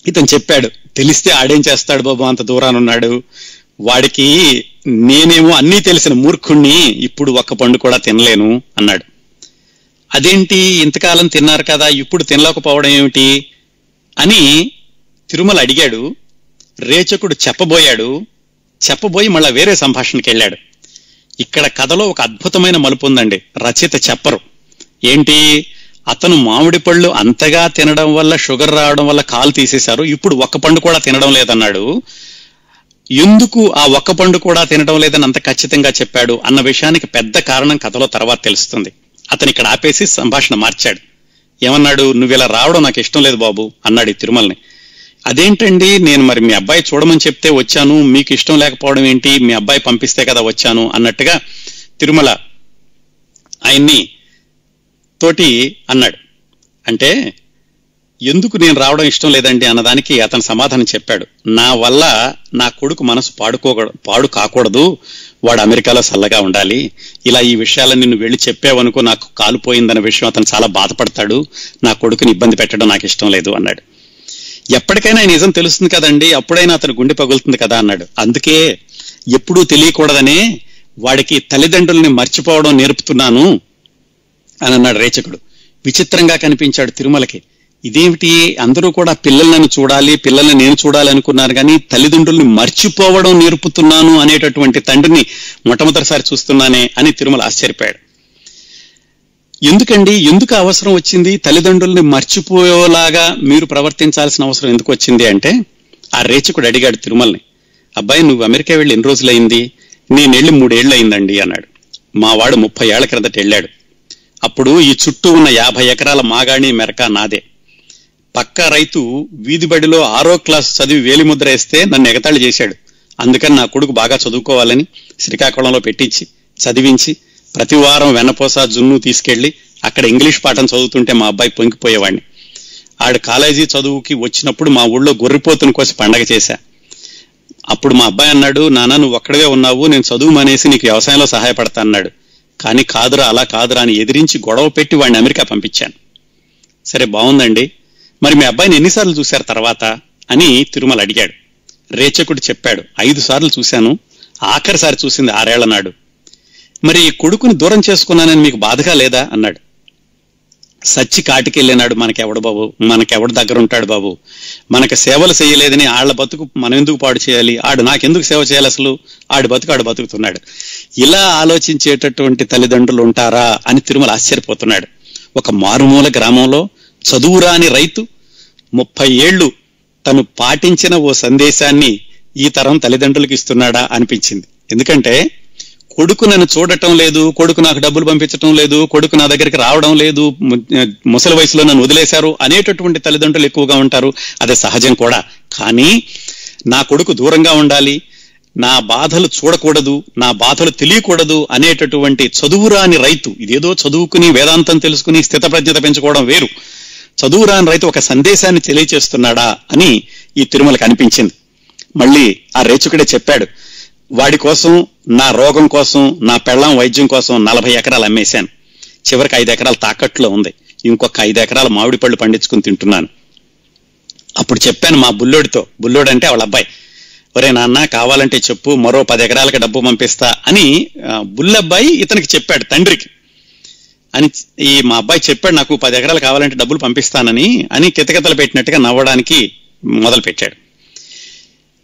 ఇతను చెప్పాడు తెలిస్తే ఆడేం చేస్తాడు బాబు అంత దూరాన ఉన్నాడు. వాడికి నేనేమో అన్నీ తెలిసిన మూర్ఖుణ్ణి ఇప్పుడు ఒక్క పండు కూడా తినలేను అన్నాడు. అదేంటి? ఇంతకాలం తిన్నారు కదా ఇప్పుడు తినలేకపోవడం ఏమిటి? అని తిరుమల అడిగాడు రేచకుడు చెప్పబోయాడు చెప్పబోయి మళ్ళా వేరే సంభాషణకి వెళ్ళాడు. ఇక్కడ కథలో ఒక అద్భుతమైన మలుపు ఉందండి రచయిత చెప్పరు. ఏంటి? అతను మామిడి పళ్ళు అంతగా తినడం వల్ల షుగర్ రావడం వల్ల కాలు తీసేశారు ఇప్పుడు ఒక్క పండు కూడా తినడం లేదన్నాడు. ఎందుకు ఆ ఒక్క పండు కూడా తినడం లేదని అంత ఖచ్చితంగా చెప్పాడు అన్న విషయానికి పెద్ద కారణం కథలో తర్వాత తెలుస్తుంది. అతను ఇక్కడ ఆపేసి సంభాషణ మార్చాడు. ఏమన్నాడు? నువ్వు ఇలా రావడం నాకు ఇష్టం లేదు బాబు అన్నాడు ఈ తిరుమలని. అదేంటండి? నేను మరి మీ అబ్బాయి చూడమని చెప్తే వచ్చాను. మీకు ఇష్టం లేకపోవడం ఏంటి? మీ అబ్బాయి పంపిస్తే కదా వచ్చాను అన్నట్టుగా తిరుమల ఆయన్ని తోటి అన్నాడు. అంటే ఎందుకు నేను రావడం ఇష్టం లేదండి అన్నదానికి అతను సమాధానం చెప్పాడు. నా వల్ల నా కొడుకు మనసు పాడుకో పాడు కాకూడదు. వాడు అమెరికాలో చల్లగా ఉండాలి. ఇలా ఈ విషయాలను నేను వెళ్ళి చెప్పావనుకో నాకు కాలుపోయిందన్న విషయం అతను చాలా బాధపడతాడు. నా కొడుకుని ఇబ్బంది పెట్టడం నాకు ఇష్టం లేదు అన్నాడు. ఎప్పటికైనా నిజం తెలుస్తుంది కదండి అప్పుడైనా అతను గుండె పగులుతుంది కదా అన్నాడు. అందుకే ఎప్పుడూ తెలియకూడదనే వాడికి తల్లిదండ్రుల్ని మర్చిపోవడం నేర్పుతున్నాను అని అన్నాడు రేచకుడు. విచిత్రంగా కనిపించాడు తిరుమలకి. ఇదేమిటి? అందరూ కూడా పిల్లలను చూడాలి పిల్లల్ని నేను చూడాలి అనుకున్నారు కానీ తల్లిదండ్రుల్ని మర్చిపోవడం నేర్పుతున్నాను అనేటటువంటి తండ్రిని మొట్టమొదటిసారి చూస్తున్నానే అని తిరుమల ఆశ్చర్యపోయాడు. ఎందుకండి? ఎందుకు అవసరం వచ్చింది? తల్లిదండ్రుల్ని మర్చిపోయేలాగా మీరు ప్రవర్తించాల్సిన అవసరం ఎందుకు వచ్చింది అంటే ఆ రేచకుడు అడిగాడు తిరుమలని అబ్బాయి నువ్వు అమెరికా వెళ్ళి ఎన్ని రోజులైంది? నేను వెళ్ళి అయిందండి అన్నాడు. మా వాడు ముప్పై ఏళ్ళ క్రిందట వెళ్ళాడు. అప్పుడు ఈ చుట్టూ ఉన్న యాభై ఎకరాల మాగాణి మెరక నాదే. పక్క రైతు వీధి బడిలో ఆరో క్లాస్ చదివి వేలిముద్ర వేస్తే నన్ను ఎగతాళి చేశాడు. అందుకని నా కొడుకు బాగా చదువుకోవాలని శ్రీకాకుళంలో పెట్టించి చదివించి ప్రతి వారం వెన్నపోస జున్ను తీసుకెళ్ళి అక్కడ ఇంగ్లీష్ పాఠం చదువుతుంటే మా అబ్బాయి పొంగిపోయేవాడిని. ఆడు కాలేజీ చదువుకి వచ్చినప్పుడు మా ఊళ్ళో గొర్రెపోతుని కోసి పండగ చేశా. అప్పుడు మా అబ్బాయి అన్నాడు నాన్న నువ్వు ఒక్కడవే ఉన్నావు నేను చదువు మానేసి నీకు వ్యవసాయంలో సహాయపడతా అన్నాడు. కానీ కాదురా అలా కాదురా అని ఎదిరించి గొడవ పెట్టి వాడిని అమెరికా పంపించాను. సరే బాగుందండి మరి మీ అబ్బాయిని ఎన్నిసార్లు చూశారు తర్వాత? అని తిరుమల అడిగాడు. రేచకుడు చెప్పాడు ఐదు సార్లు చూశాను. ఆఖరిసారి చూసింది ఆరేళ్ళ నాడు. మరి ఈ కొడుకుని దూరం చేసుకున్నానని మీకు బాధగా లేదా? అన్నాడు. సచ్చి కాటికెళ్ళినాడు మనకెవడు బాబు? మనకెవడు దగ్గర ఉంటాడు బాబు? మనకు సేవలు చేయలేదని ఆళ్ళ బతుకు మనం ఎందుకు పాడు చేయాలి? ఆడు నాకెందుకు సేవ చేయాలి అసలు? ఆడి బతుకు ఆడు బతుకుతున్నాడు. ఇలా ఆలోచించేటటువంటి తల్లిదండ్రులు ఉంటారా అని తిరుమల ఆశ్చర్యపోతున్నాడు. ఒక మారుమూల గ్రామంలో చదువురాని రైతు ముప్పై ఏళ్ళు తను పాటించిన ఓ సందేశాన్ని ఈ తరం తల్లిదండ్రులకు ఇస్తున్నాడా అనిపించింది. ఎందుకంటే కొడుకు నన్ను చూడటం లేదు కొడుకు నాకు డబ్బులు పంపించటం లేదు కొడుకు నా దగ్గరికి రావడం లేదు ముసలి వయసులో నన్ను వదిలేశారు అనేటటువంటి తల్లిదండ్రులు ఎక్కువగా ఉంటారు. అది సహజం కూడా. కానీ నా కొడుకు దూరంగా ఉండాలి నా బాధలు చూడకూడదు నా బాధలు తెలియకూడదు అనేటటువంటి చదువురాని రైతు ఇదేదో చదువుకుని వేదాంతం తెలుసుకుని స్థితప్రజ్ఞత పెంచుకోవడం వేరు. చదువురాని రైతు ఒక సందేశాన్ని తెలియచేస్తున్నాడా అని ఈ తిరుమలకు అనిపించింది. మళ్ళీ ఆ రేచుకుడే చెప్పాడు వాడి కోసం నా రోగం కోసం నా పెళ్ళం వైద్యం కోసం నలభై ఎకరాలు అమ్మేశాను. చివరికి ఐదు ఎకరాలు తాకట్లో ఉంది. ఇంకొక ఐదు ఎకరాలు మామిడి పళ్ళు పండించుకుని తింటున్నాను. అప్పుడు చెప్పాను మా బుల్లోడితో బుల్లోడు అంటే వాళ్ళ అబ్బాయి ఒరే నాన్న కావాలంటే చెప్పు మరో పది ఎకరాలకి డబ్బు పంపిస్తా అని బుల్లబ్బాయి ఇతనికి చెప్పాడు తండ్రికి. అని ఈ మా అబ్బాయి చెప్పాడు నాకు పది ఎకరాలు కావాలంటే డబ్బులు పంపిస్తానని అని కితకితలు పెట్టినట్టుగా నవ్వడానికి మొదలు పెట్టాడు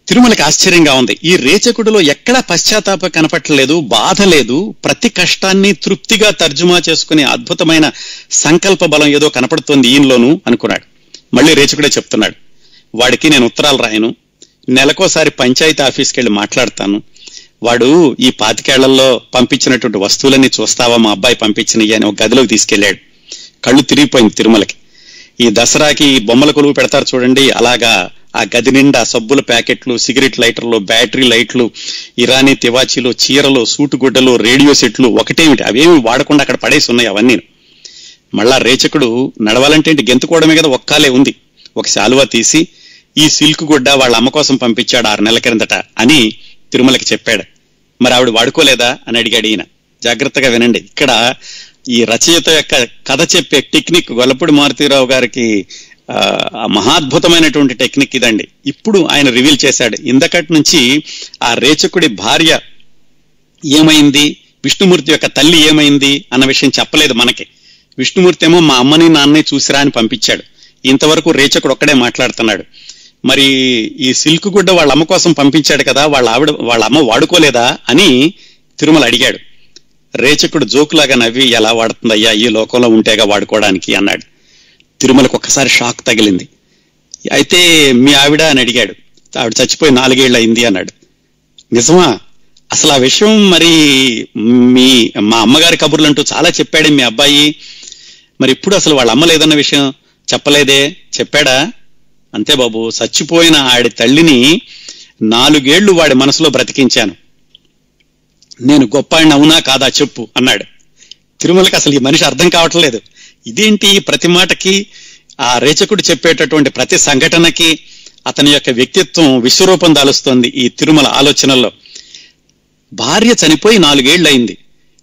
తిరుమలకి ఆశ్చర్యంగా ఉంది. ఈ రేచకుడిలో ఎక్కడా పశ్చాత్తాప కనపట్టలేదు బాధ లేదు. ప్రతి కష్టాన్ని తృప్తిగా తర్జుమా చేసుకునే అద్భుతమైన సంకల్ప బలం ఏదో కనపడుతోంది ఈయనలోను అనుకున్నాడు. మళ్ళీ రేచకుడే చెప్తున్నాడు వాడికి నేను ఉత్తరాలు రాయను. నెలకోసారి పంచాయతీ ఆఫీస్కి వెళ్ళి మాట్లాడతాను. వాడు ఈ పాతికేళ్ళలో పంపించినటువంటి వస్తువులన్నీ చూస్తావా? మా అబ్బాయి పంపించినవి అని ఒక గదిలోకి తీసుకెళ్ళాడు కళ్ళు తిరిగిపోయింది తిరుమలకి. ఈ దసరాకి బొమ్మల కొలువు పెడతారు చూడండి. అలాగా ఆ గది నిండా సబ్బుల ప్యాకెట్లు సిగరెట్ లైటర్లు బ్యాటరీ లైట్లు ఇరానీ తివాచీలు చీరలు సూటు గుడ్డలు రేడియో సెట్లు ఒకటేమిటి అవేమి వాడకుండా అక్కడ పడేసి ఉన్నాయి అవన్నీ. మళ్ళా రేచకుడు నడవాలంటే గెంతుకోవడమే కదా ఒక్కాలే ఉంది. ఒక శాలువా తీసి ఈ సిల్క్ గుడ్డ వాళ్ళ అమ్మ కోసం పంపించాడు ఆరు నెలల క్రిందట అని తిరుమలకి చెప్పాడు. మరి ఆవిడ వాడుకోలేదా? అని అడిగాడు ఈయన. జాగ్రత్తగా వినండి. ఇక్కడ ఈ రచయిత యొక్క కథ చెప్పే టెక్నిక్ గొల్లపూడి మారుతీరావు గారికి ఆ, మహాద్భుతమైనటువంటి టెక్నిక్ ఇదండి. ఇప్పుడు ఆయన రివీల్ చేశాడు. ఇందకటి నుంచి ఆ రేచకుడి భార్య ఏమైంది? విష్ణుమూర్తి యొక్క తల్లి ఏమైంది? అన్న విషయం చెప్పలేదు మనకి. విష్ణుమూర్తి ఏమో మా అమ్మని నాన్నని చూసిరా అని పంపించాడు. ఇంతవరకు రేచకుడు ఒక్కడే మాట్లాడుతున్నాడు. మరి ఈ సిల్క్ గుడ్డ వాళ్ళ అమ్మ కోసం పంపించాడు కదా వాళ్ళ ఆవిడ వాళ్ళ అమ్మ వాడుకోలేదా అని తిరుమల అడిగాడు. రేచకుడు జోకులాగా నవ్వి ఎలా వాడుతుందయ్యా? ఈ లోకంలో ఉంటేగా వాడుకోవడానికి అన్నాడు. తిరుమలకు ఒక్కసారి షాక్ తగిలింది. అయితే మీ ఆవిడ అని అడిగాడు. ఆవిడ చచ్చిపోయి నాలుగేళ్ళు అయింది అన్నాడు. నిజమా? అసలు ఆ విషయం మరి మీ మా అమ్మగారి కబుర్లు అంటూ చాలా చెప్పాడే మీ అబ్బాయి. మరి ఇప్పుడు అసలు వాళ్ళ అమ్మ లేదన్న విషయం చెప్పలేదే? చెప్పాడా? అంతే బాబు. చచ్చిపోయిన ఆడి తల్లిని నాలుగేళ్ళు వాడి మనసులో బ్రతికించాను. నేను గొప్ప అవునా కాదా చెప్పు అన్నాడు. తిరుమలకి అసలు ఈ మనిషి అర్థం కావట్లేదు. ఇదేంటి ప్రతి మాటకి? ఆ రేచకుడు చెప్పేటటువంటి ప్రతి సంఘటనకి అతని యొక్క వ్యక్తిత్వం విశ్వరూపం దాలుస్తోంది ఈ తిరుమల ఆలోచనల్లో. భార్య చనిపోయి నాలుగేళ్ళు అయింది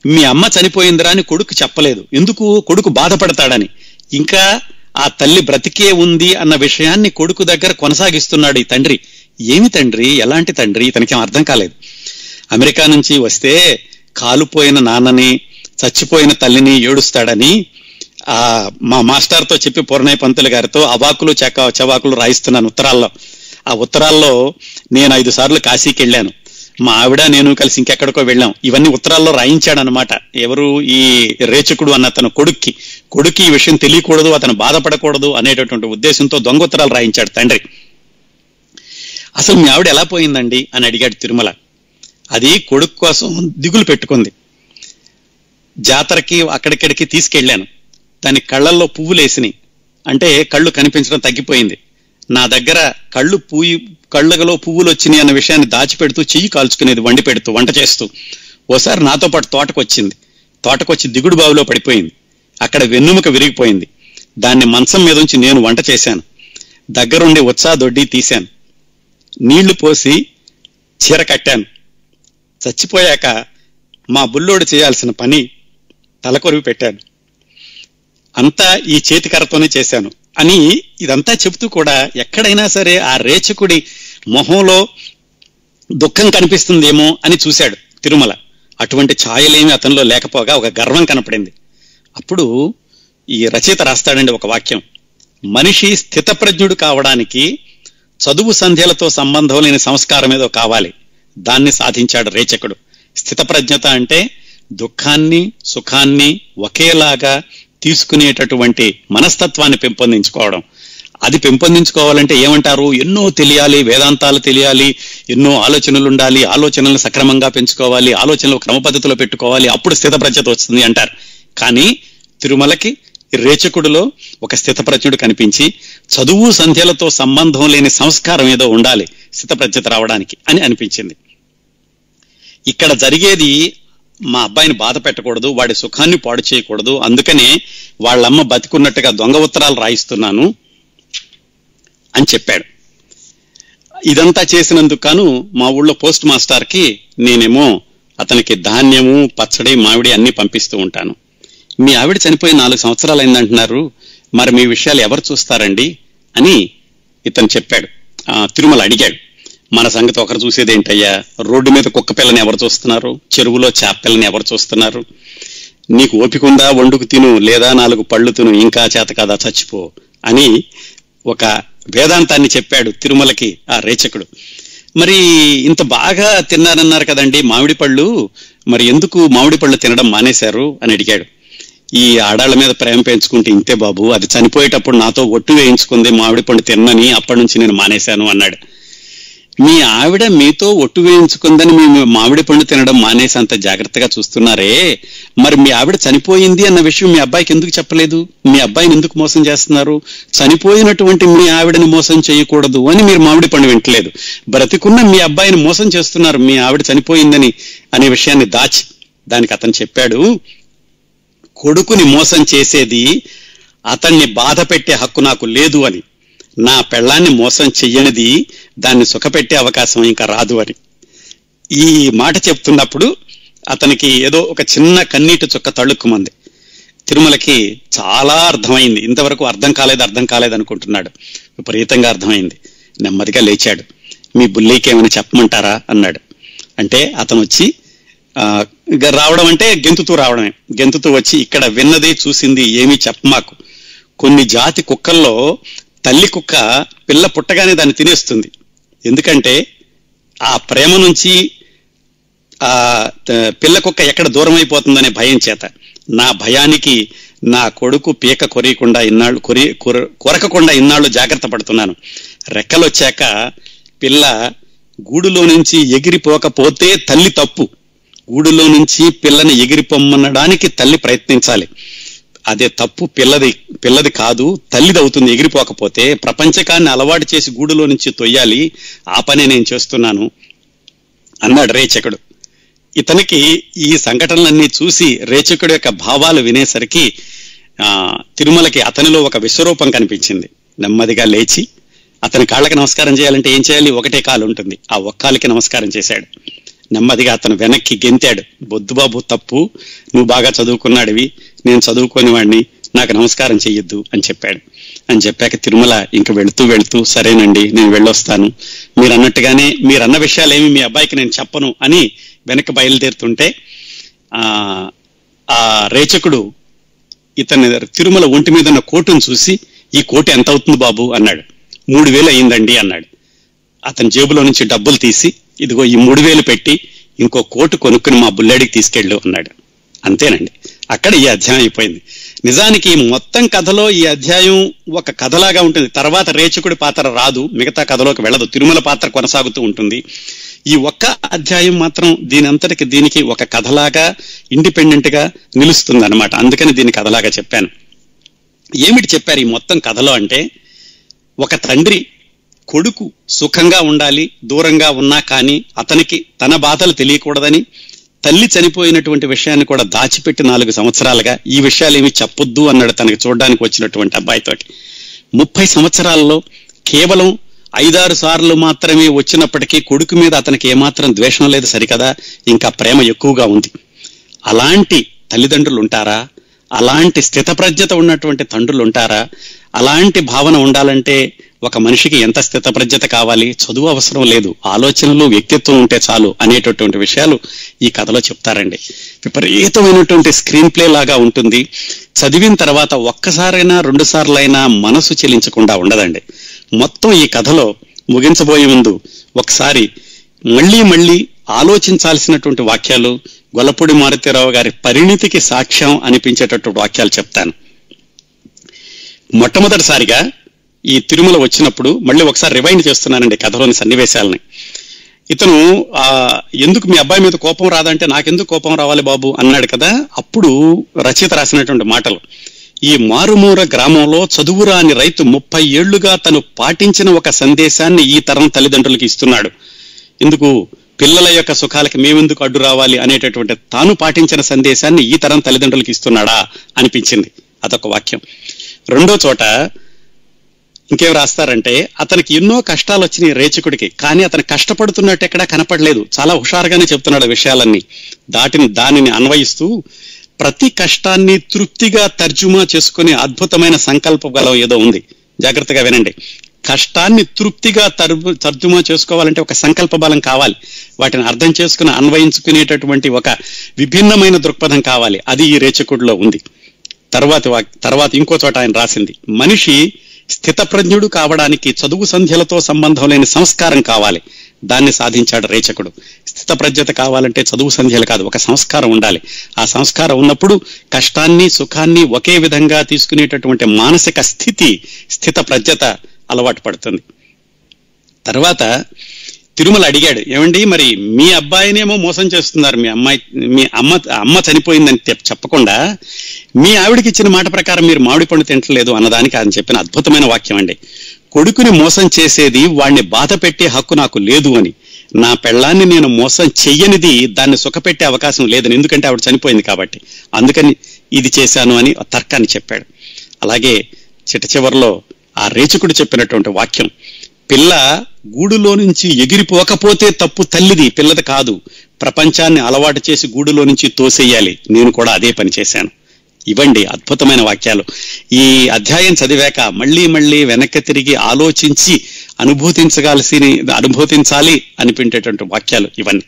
మీ అమ్మ చనిపోయిందిరా అని కొడుకు చెప్పలేదు. ఎందుకు? కొడుకు బాధపడతాడని. ఇంకా ఆ తల్లి బ్రతికే ఉంది అన్న విషయాన్ని కొడుకు దగ్గర కొనసాగిస్తున్నాడు ఈ తండ్రి. ఏమి తండ్రి? ఎలాంటి తండ్రి? ఇతనికి అర్థం కాలేదు. అమెరికా నుంచి వస్తే కాలుపోయిన నాన్నని చచ్చిపోయిన తల్లిని ఏడుస్తాడని ఆ మా మాస్టర్తో చెప్పి పూర్ణయ్య పంతులు గారితో అవాకులు చెక్క చవాకులు రాయిస్తున్నాను ఉత్తరాల్లో. ఆ ఉత్తరాల్లో నేను ఐదు సార్లు కాశీకి వెళ్ళాను. మా ఆవిడ నేను కలిసి ఇంకెక్కడికో వెళ్ళాం. ఇవన్నీ ఉత్తరాల్లో రాయించాడనమాట ఎవరు ఈ రేచకుడు అన్న అతను కొడుక్కి. కొడుక్కి ఈ విషయం తెలియకూడదు అతను బాధపడకూడదు అనేటటువంటి ఉద్దేశంతో దొంగ ఉత్తరాలు రాయించాడు తండ్రి. అసలు మీ ఆవిడ ఎలా పోయిందండి? అని అడిగాడు తిరుమల. అది కొడుకు కోసం దిగులు పెట్టుకుంది. జాతరకి అక్కడిక్కడికి తీసుకెళ్ళాను. దాని కళ్ళల్లో పువ్వులేసినాయి అంటే కళ్ళు కనిపించడం తగ్గిపోయింది. నా దగ్గర కళ్ళు పూయి కళ్ళలో పువ్వులు వచ్చినాయి అన్న విషయాన్ని దాచిపెడుతూ చెయ్యి కాల్చుకునేది వండి పెడుతూ వంట చేస్తూ. ఓసారి నాతో పాటు తోటకొచ్చింది. తోటకొచ్చి దిగుడు బావిలో పడిపోయింది. అక్కడ వెన్నుముక విరిగిపోయింది. దాన్ని మంచం మీద ఉంచి నేను వంట చేశాను. దగ్గరుండి ఉత్సాహ దొడ్డి తీశాను. నీళ్ళు పోసి చీర కట్టాను. చచ్చిపోయాక మా బుల్లోడు చేయాల్సిన పని తలకొరివి పెట్టాను అంతా ఈ చేతికరతోనే చేశాను. అని ఇదంతా చెబుతూ కూడా ఎక్కడైనా సరే ఆ రేచకుడి మొహంలో దుఃఖం కనిపిస్తుందేమో అని చూశాడు తిరుమల. అటువంటి ఛాయలేమి అతనిలో లేకపోగా ఒక గర్వం కనపడింది. అప్పుడు ఈ రచయిత రాస్తాడండి ఒక వాక్యం. మనిషి స్థితప్రజ్ఞుడు కావడానికి చదువు సంధ్యలతో సంబంధం లేని సంస్కారం ఏదో కావాలి. దాన్ని సాధించాడు రేచకుడు. స్థితప్రజ్ఞత అంటే దుఃఖాన్ని సుఖాన్ని ఒకేలాగా తీసుకునేటటువంటి మనస్తత్వాన్ని పెంపొందించుకోవడం. అది పెంపొందించుకోవాలంటే ఏమంటారు? ఎన్నో తెలియాలి వేదాంతాలు తెలియాలి ఎన్నో ఆలోచనలు ఉండాలి ఆలోచనలను సక్రమంగా పెంచుకోవాలి ఆలోచనలు క్రమ పద్ధతిలో పెట్టుకోవాలి అప్పుడు స్థితప్రజ్ఞత వస్తుంది అంటారు. కానీ తిరుమలకి రేచకుడిలో ఒక స్థితప్రజ్ఞుడు కనిపించి చదువు సంధ్యలతో సంబంధం లేని సంస్కారం ఏదో ఉండాలి స్థితప్రజ్ఞత రావడానికి అని అనిపించింది. ఇక్కడ జరిగేది మా అబ్బాయిని బాధ పెట్టకూడదు వాడి సుఖాన్ని పాడు చేయకూడదు అందుకనే వాళ్ళమ్మ బతికున్నట్టుగా దొంగ ఉత్తరాలు రాయిస్తున్నాను అని చెప్పాడు. ఇదంతా చేసినందుకు కాను మా ఊళ్ళో పోస్ట్ మాస్టర్కి నేనేమో అతనికి ధాన్యము పచ్చడి మామిడి అన్ని పంపిస్తూ ఉంటాను. మీ ఆవిడ చనిపోయి నాలుగు సంవత్సరాలు అయిందంటున్నారు మరి మీ విషయాలు ఎవరు చూస్తారండి అని ఇతను చెప్పాడు. ఆ, తిరుమల అడిగాడు. మన సంగతి ఒకరు చూసేదేంటయ్యా? రోడ్డు మీద కుక్క పిల్లని ఎవరు చూస్తున్నారు? చెరువులో చేప పిల్లని ఎవరు చూస్తున్నారు? నీకు ఓపిక ఉందా? వండుకు తిను లేదా నాలుగు పళ్ళు తిను ఇంకా చేత కాదా చచ్చిపో అని ఒక వేదాంతాన్ని చెప్పాడు తిరుమలకి ఆ రేచకుడు. మరి ఇంత బాగా తిన్నారన్నారు కదండి మామిడి పళ్ళు. మరి ఎందుకు మామిడి పళ్ళు తినడం మానేశారు అని అడిగాడు. ఈ ఆడాళ్ళ మీద ప్రేమ పెంచుకుంటే ఇంతే బాబు. అది చనిపోయేటప్పుడు నాతో ఒట్టు వేయించుకుంది మామిడి పండు తిన్నని అప్పటి నుంచి నేను మానేశాను అన్నాడు. మీ ఆవిడ మీతో ఒట్టు వేయించుకుందని మీ మామిడి పండు తినడం మానేసి అంత జాగ్రత్తగా చూస్తున్నారే. మరి మీ ఆవిడ చనిపోయింది అన్న విషయం మీ అబ్బాయికి ఎందుకు చెప్పలేదు? మీ అబ్బాయిని ఎందుకు మోసం చేస్తున్నారు? చనిపోయినటువంటి మీ ఆవిడని మోసం చేయకూడదు అని మీరు మామిడి పండు వింటలేదు. బ్రతికున్న మీ అబ్బాయిని మోసం చేస్తున్నారు మీ ఆవిడ చనిపోయిందని అనే విషయాన్ని దాచి దానికి అతను చెప్పాడు. కొడుకుని మోసం చేసేది అతన్ని బాధ పెట్టే హక్కు నాకు లేదు అని. నా పెళ్ళాన్ని మోసం చెయ్యనిది దాన్ని సుఖపెట్టే అవకాశం ఇంకా రాదు అని. ఈ మాట చెప్తున్నప్పుడు అతనికి ఏదో ఒక చిన్న కన్నీటి చుక్క తళుక్కుమంది. తిరుమలకి చాలా అర్థమైంది. ఇంతవరకు అర్థం కాలేదు అర్థం కాలేదు అనుకుంటున్నాడు. విపరీతంగా అర్థమైంది. నెమ్మదిగా లేచాడు. మీ బుల్లికి ఏమైనా చెప్పమంటారా? అన్నాడు. అంటే అతను వచ్చి ఆ, రావడం అంటే గెంతుతూ రావడమే. గెంతుతూ వచ్చి ఇక్కడ విన్నది చూసింది ఏమీ చెప్పమాకు కొన్ని జాతి కుక్కల్లో తల్లి కుక్క పిల్ల పుట్టగానే దాన్ని తినేస్తుంది. ఎందుకంటే ఆ ప్రేమ నుంచి ఆ పిల్ల కుక్క ఎక్కడ దూరం అయిపోతుందనే భయం చేత. నా భయానికి నా కొడుకు పీక కొరియకుండా ఇన్నాళ్ళు కొరి కొర- కొరకకుండా ఇన్నాళ్ళు జాగ్రత్త పడుతున్నాను. రెక్కలు వచ్చాక పిల్ల గూడులో నుంచి ఎగిరిపోకపోతే తల్లి తప్పు. గూడులో నుంచి పిల్లని ఎగిరిపొమ్మనడానికి తల్లి ప్రయత్నించాలి. అదే తప్పు పిల్లది పిల్లది కాదు తల్లిది అవుతుంది ఎగిరిపోకపోతే ప్రపంచకాన్ని అలవాటు చేసి గూడులో నుంచి తొయ్యాలి. ఆ పనే నేను చేస్తున్నాను అన్నాడు రేచకుడు. ఇతనికి ఈ సంఘటనలన్నీ చూసి రేచకుడు యొక్క భావాలు వినేసరికి ఆ తిరుమలకి అతనిలో ఒక విశ్వరూపం కనిపించింది. నెమ్మదిగా లేచి అతని కాళ్ళకి నమస్కారం చేయాలంటే ఏం చేయాలి? ఒకటే కాలు ఉంటుంది. ఆ ఒక్కాలకి నమస్కారం చేశాడు. నెమ్మదిగా అతను వెనక్కి గెంతాడు. బొద్దుబాబు తప్పు. నువ్వు బాగా చదువుకున్నాడివి. నేను చదువుకోని వాడిని. నాకు నమస్కారం చెయ్యొద్దు అని చెప్పాడు. అని చెప్పాక తిరుమల ఇంక వెళుతూ వెళుతూ సరేనండి నేను వెళ్ళొస్తాను. మీరు అన్నట్టుగానే మీరు అన్న విషయాలేమి మీ అబ్బాయికి నేను చెప్పను అని వెనక్కి బయలుదేరుతుంటే ఆ రేచకుడు ఇతని తిరుమల ఒంటి మీద ఉన్న కోటును చూసి ఈ కోటు ఎంత అవుతుంది బాబు? అన్నాడు. మూడు వేలు అయిందండి అన్నాడు. అతని జేబులో నుంచి డబ్బులు తీసి ఇదిగో ఈ మూడు వేలు పెట్టి ఇంకో కోటు కొనుక్కుని మా బుల్లాడికి తీసుకెళ్ళు అన్నాడు. అంతేనండి. అక్కడ ఈ అధ్యాయం అయిపోయింది. నిజానికి మొత్తం కథలో ఈ అధ్యాయం ఒక కథలాగా ఉంటుంది. తర్వాత రేచకుడి పాత్ర రాదు. మిగతా కథలోకి వెళ్ళదు. తిరుమల పాత్ర కొనసాగుతూ ఉంటుంది. ఈ ఒక్క అధ్యాయం మాత్రం దీని అంతటికి దీనికి ఒక కథలాగా ఇండిపెండెంట్గా నిలుస్తుంది అనమాట అందుకని దీన్ని కథలాగా చెప్పాను. ఏమిటి చెప్పారు ఈ మొత్తం కథలో అంటే ఒక తండ్రి కొడుకు సుఖంగా ఉండాలి దూరంగా ఉన్నా కానీ అతనికి తన బాధలు తెలియకూడదని తల్లి చనిపోయినటువంటి విషయాన్ని కూడా దాచిపెట్టి నాలుగు సంవత్సరాలుగా ఈ విషయాలు ఏమి చెప్పొద్దు అన్నాడు తనకి చూడడానికి వచ్చినటువంటి అబ్బాయితోటి ముప్పై సంవత్సరాల్లో కేవలం ఐదారు సార్లు మాత్రమే వచ్చినప్పటికీ కొడుకు మీద అతనికి ఏమాత్రం ద్వేషం లేదు సరికదా? ఇంకా ప్రేమ ఎక్కువగా ఉంది. అలాంటి తల్లిదండ్రులు ఉంటారా అలాంటి స్థితప్రజ్ఞత ఉన్నటువంటి తండ్రులు ఉంటారా అలాంటి భావన ఉండాలంటే ఒక మనిషికి ఎంత స్థితప్రజ్ఞత కావాలి? చదువు అవసరం లేదు. ఆలోచనలు వ్యక్తిత్వం ఉంటే చాలు అనేటటువంటి విషయాలు ఈ కథలో చెప్తారండి. విపరీతమైనటువంటి స్క్రీన్ ప్లే లాగా ఉంటుంది. చదివిన తర్వాత ఒక్కసారైనా రెండు సార్లైనా మనసు చెలించకుండా ఉండదండి. మొత్తం ఈ కథలో ముగించబోయే ముందు ఒకసారి మళ్ళీ మళ్ళీ ఆలోచించాల్సినటువంటి వాక్యాలు గొల్లపూడి మారుతీరావు గారి పరిణితికి సాక్ష్యం అనిపించేటటువంటి వాక్యాలు చెప్తాను. మొట్టమొదటిసారిగా ఈ తిరుమల వచ్చినప్పుడు మళ్ళీ ఒకసారి రివైండ్ చేస్తున్నానండి కథలోని సన్నివేశాలని. ఇతను ఆ ఎందుకు మీ అబ్బాయి మీద కోపం రాదంటే నాకెందుకు కోపం రావాలి బాబు? అన్నాడు కదా. అప్పుడు రచయిత రాసినటువంటి మాటలు ఈ మారుమూర గ్రామంలో చదువురాని రైతు ముప్పై ఏళ్ళుగా తను పాటించిన ఒక సందేశాన్ని ఈ తరం తల్లిదండ్రులకి ఇస్తున్నాడు. ఎందుకు? పిల్లల యొక్క సుఖాలకి మేమెందుకు అడ్డు రావాలి? అనేటటువంటి తాను పాటించిన సందేశాన్ని ఈ తరం తల్లిదండ్రులకి ఇస్తున్నాడా? అనిపించింది. అదొక వాక్యం. రెండో చోట ఇంకేం రాస్తారంటే అతనికి ఎన్నో కష్టాలు వచ్చినాయి రేచకుడికి కానీ అతను కష్టపడుతున్నట్టు ఎక్కడా కనపడలేదు. చాలా హుషారుగానే చెప్తున్నాడు విషయాలన్నీ. దాటిని దానిని అన్వయిస్తూ ప్రతి కష్టాన్ని తృప్తిగా తర్జుమా చేసుకునే అద్భుతమైన సంకల్ప బలం ఏదో ఉంది. జాగ్రత్తగా వినండి. కష్టాన్ని తృప్తిగా తర్జు తర్జుమా చేసుకోవాలంటే ఒక సంకల్ప బలం కావాలి. వాటిని అర్థం చేసుకుని అన్వయించుకునేటటువంటి ఒక విభిన్నమైన దృక్పథం కావాలి. అది ఈ రేచకుడిలో ఉంది. తర్వాత తర్వాత ఇంకో చోట ఆయన రాసింది. మనిషి స్థితప్రజ్ఞుడు కావడానికి చదువు సంధ్యలతో సంబంధం లేని సంస్కారం కావాలి. దాన్ని సాధించాడు రేచకుడు. స్థితప్రజ్ఞత కావాలంటే చదువు సంధ్యలు కాదు ఒక సంస్కారం ఉండాలి. ఆ సంస్కారం ఉన్నప్పుడు కష్టాన్ని సుఖాన్ని ఒకే విధంగా తీసుకునేటటువంటి మానసిక స్థితి స్థితప్రజ్ఞత అలవాటు పడుతుంది. తర్వాత తిరుమల అడిగాడు ఏమండి మరి మీ అబ్బాయినేమో మోసం చేస్తున్నారు మీ అమ్మాయి మీ అమ్మ అమ్మ చనిపోయిందని చెప్పకుండా మీ ఆవిడకి ఇచ్చిన మాట ప్రకారం మీరు మామిడి పండు తింటలేదు అన్నదానికి ఆయన చెప్పిన అద్భుతమైన వాక్యం అండి. కొడుకుని మోసం చేసేది వాణ్ణి బాధ పెట్టే హక్కు నాకు లేదు అని. నా పెళ్ళాన్ని నేను మోసం చెయ్యనిది దాన్ని సుఖపెట్టే అవకాశం లేదని ఎందుకంటే ఆవిడ చనిపోయింది కాబట్టి. అందుకని ఇది చేశాను అని తర్కాన్ని చెప్పాడు. అలాగే చిట్ట చివరిలో ఆ రేచకుడు చెప్పినటువంటి వాక్యం పిల్ల గూడులో నుంచి ఎగిరిపోకపోతే తప్పు తల్లిది పిల్లది కాదు. ప్రపంచాన్ని అలవాటు చేసి గూడులో నుంచి తోసేయాలి. నేను కూడా అదే పని చేశాను. ఇవ్వండి అద్భుతమైన వాక్యాలు. ఈ అధ్యాయం చదివాక మళ్ళీ మళ్ళీ వెనక్కి తిరిగి ఆలోచించి అనుభూతించగాల్సిన అనుభూతించాలి అనిపించేటువంటి వాక్యాలు ఇవన్నీ.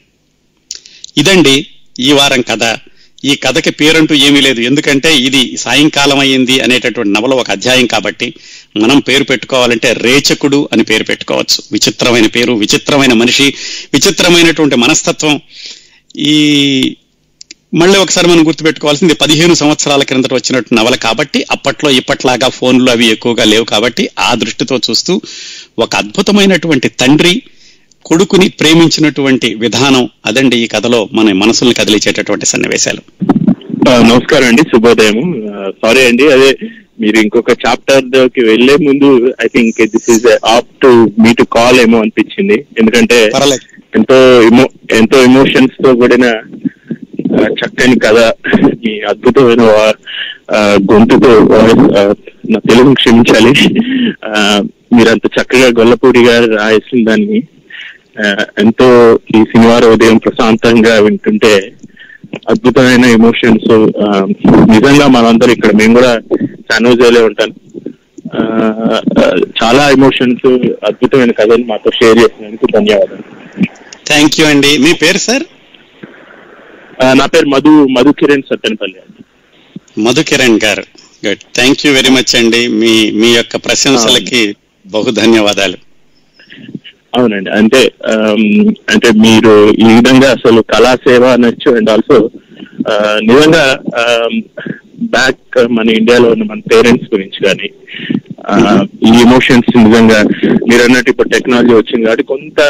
ఇదండి ఈ వారం కథ. ఈ కథకి పేరంటూ ఏమీ లేదు. ఎందుకంటే ఇది సాయంకాలం అయ్యింది అనేటటువంటి నవల ఒక అధ్యాయం కాబట్టి మనం పేరు పెట్టుకోవాలంటే రేచకుడు అని పేరు పెట్టుకోవచ్చు. విచిత్రమైన పేరు విచిత్రమైన మనిషి విచిత్రమైనటువంటి మనస్తత్వం. ఈ మళ్ళీ ఒకసారి మనం గుర్తుపెట్టుకోవాల్సింది పదిహేను సంవత్సరాల క్రిందట వచ్చినట్టు నవల కాబట్టి అప్పట్లో ఇప్పట్లాగా ఫోన్లు అవి ఎక్కువగా లేవు కాబట్టి ఆ దృష్టితో చూస్తూ ఒక అద్భుతమైనటువంటి తండ్రి కొడుకుని ప్రేమించినటువంటి విధానం అదండి ఈ కథలో మన మనసుల్ని కదిలించేటటువంటి సన్నివేశాలు. నమస్కారం అండి శుభోదయం. సారీ అండి అదే మీరు ఇంకొక చాప్టర్కి వెళ్ళే ముందు I think this is up to me to call ఏమో అనిపించింది. ఎందుకంటే ఎంతో ఎమో ఎంతో ఎమోషన్స్తో కూడిన చక్కని కథ మీ అద్భుతమైన గొంతుతో నా తెలుగు క్షమించాలి. ఆ, మీరంత చక్కగా గొల్లపూడి గారు రాసిన దాన్ని ఎంతో ఈ శనివారం ఉదయం ప్రశాంతంగా వింటుంటే అద్భుతమైన ఎమోషన్స్ నిజంగా మనందరూ ఇక్కడ మేము కూడా శానోజేలే ఉంటాను ఆ, చాలా ఎమోషన్స్ అద్భుతమైన కథలు మాతో షేర్ చేసినందుకు ధన్యవాదాలు. థ్యాంక్ యూ అండి. మీ పేరు సార్? నా పేరు మధు మధు కిరణ్ సత్తెనపల్లి మధు కిరణ్ గారు good thank you very much అండి. మీ మీ యొక్క ప్రశంసలకి బహు ధన్యవాదాలు. అవునండి. అంటే అంటే మీరు ఈ విధంగా అసలు కళాసేవ అనొచ్చు అండ్ ఆల్సో నిజంగా బ్యాక్ మన ఇండియాలో ఉన్న మన పేరెంట్స్ గురించి కానీ ఈ ఎమోషన్స్ నిజంగా మీరు అన్నట్టు ఇప్పుడు టెక్నాలజీ వచ్చింది కాబట్టి కొంత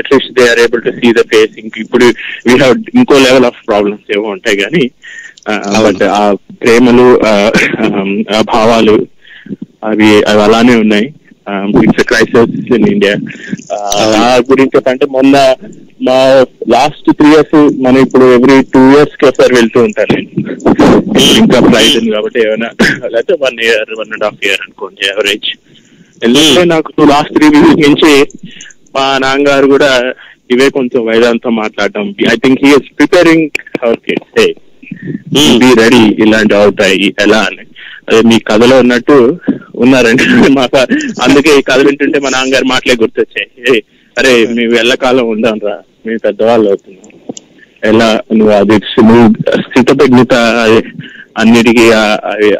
at least they are able to see the face ఇంక ఇప్పుడు వీ హ్యావ్ ఇంకో లెవెల్ ఆఫ్ ప్రాబ్లమ్స్ ఏవో ఉంటాయి కానీ బట్ ఆ ప్రేమలు ఆ భావాలు అవి అవి అలానే ఉన్నాయి. ఇట్స్ క్రైసిస్ ఇన్ ఇండియా గురించి అంటే మొన్న మా లాస్ట్ త్రీ ఇయర్స్ మనం ఇప్పుడు ఎవ్రీ టూ ఇయర్స్కి ఒకసారి వెళ్తూ ఉంటాను నేను. ఇంకా ఫ్లైట్ ఉంది కాబట్టి ఏమైనా లేకపోతే one year one and half year అనుకోండి యావరేజ్ ఎందుకంటే నాకు లాస్ట్ త్రీ వీక్స్ నుంచి మా నాన్నగారు కూడా ఇవే కొంచెం వైదాంతం మాట్లాడటం I think he's preparing our kids be ready ఇలాంటి అవుతాయి ఎలా అని. మీ కథలో ఉన్నట్టు ఉన్నారండి. మాకు అందుకే ఈ కథ వింటుంటే మా నాన్నగారి మాటలే గుర్తొచ్చాయి. "ఏయ్, అరే మేము ఎల్లకాలం ఉందాం రా మేము పెద్దవాళ్ళు అవుతున్నాం. ఎలా నువ్వు అది నువ్వు అది అన్నిటికీ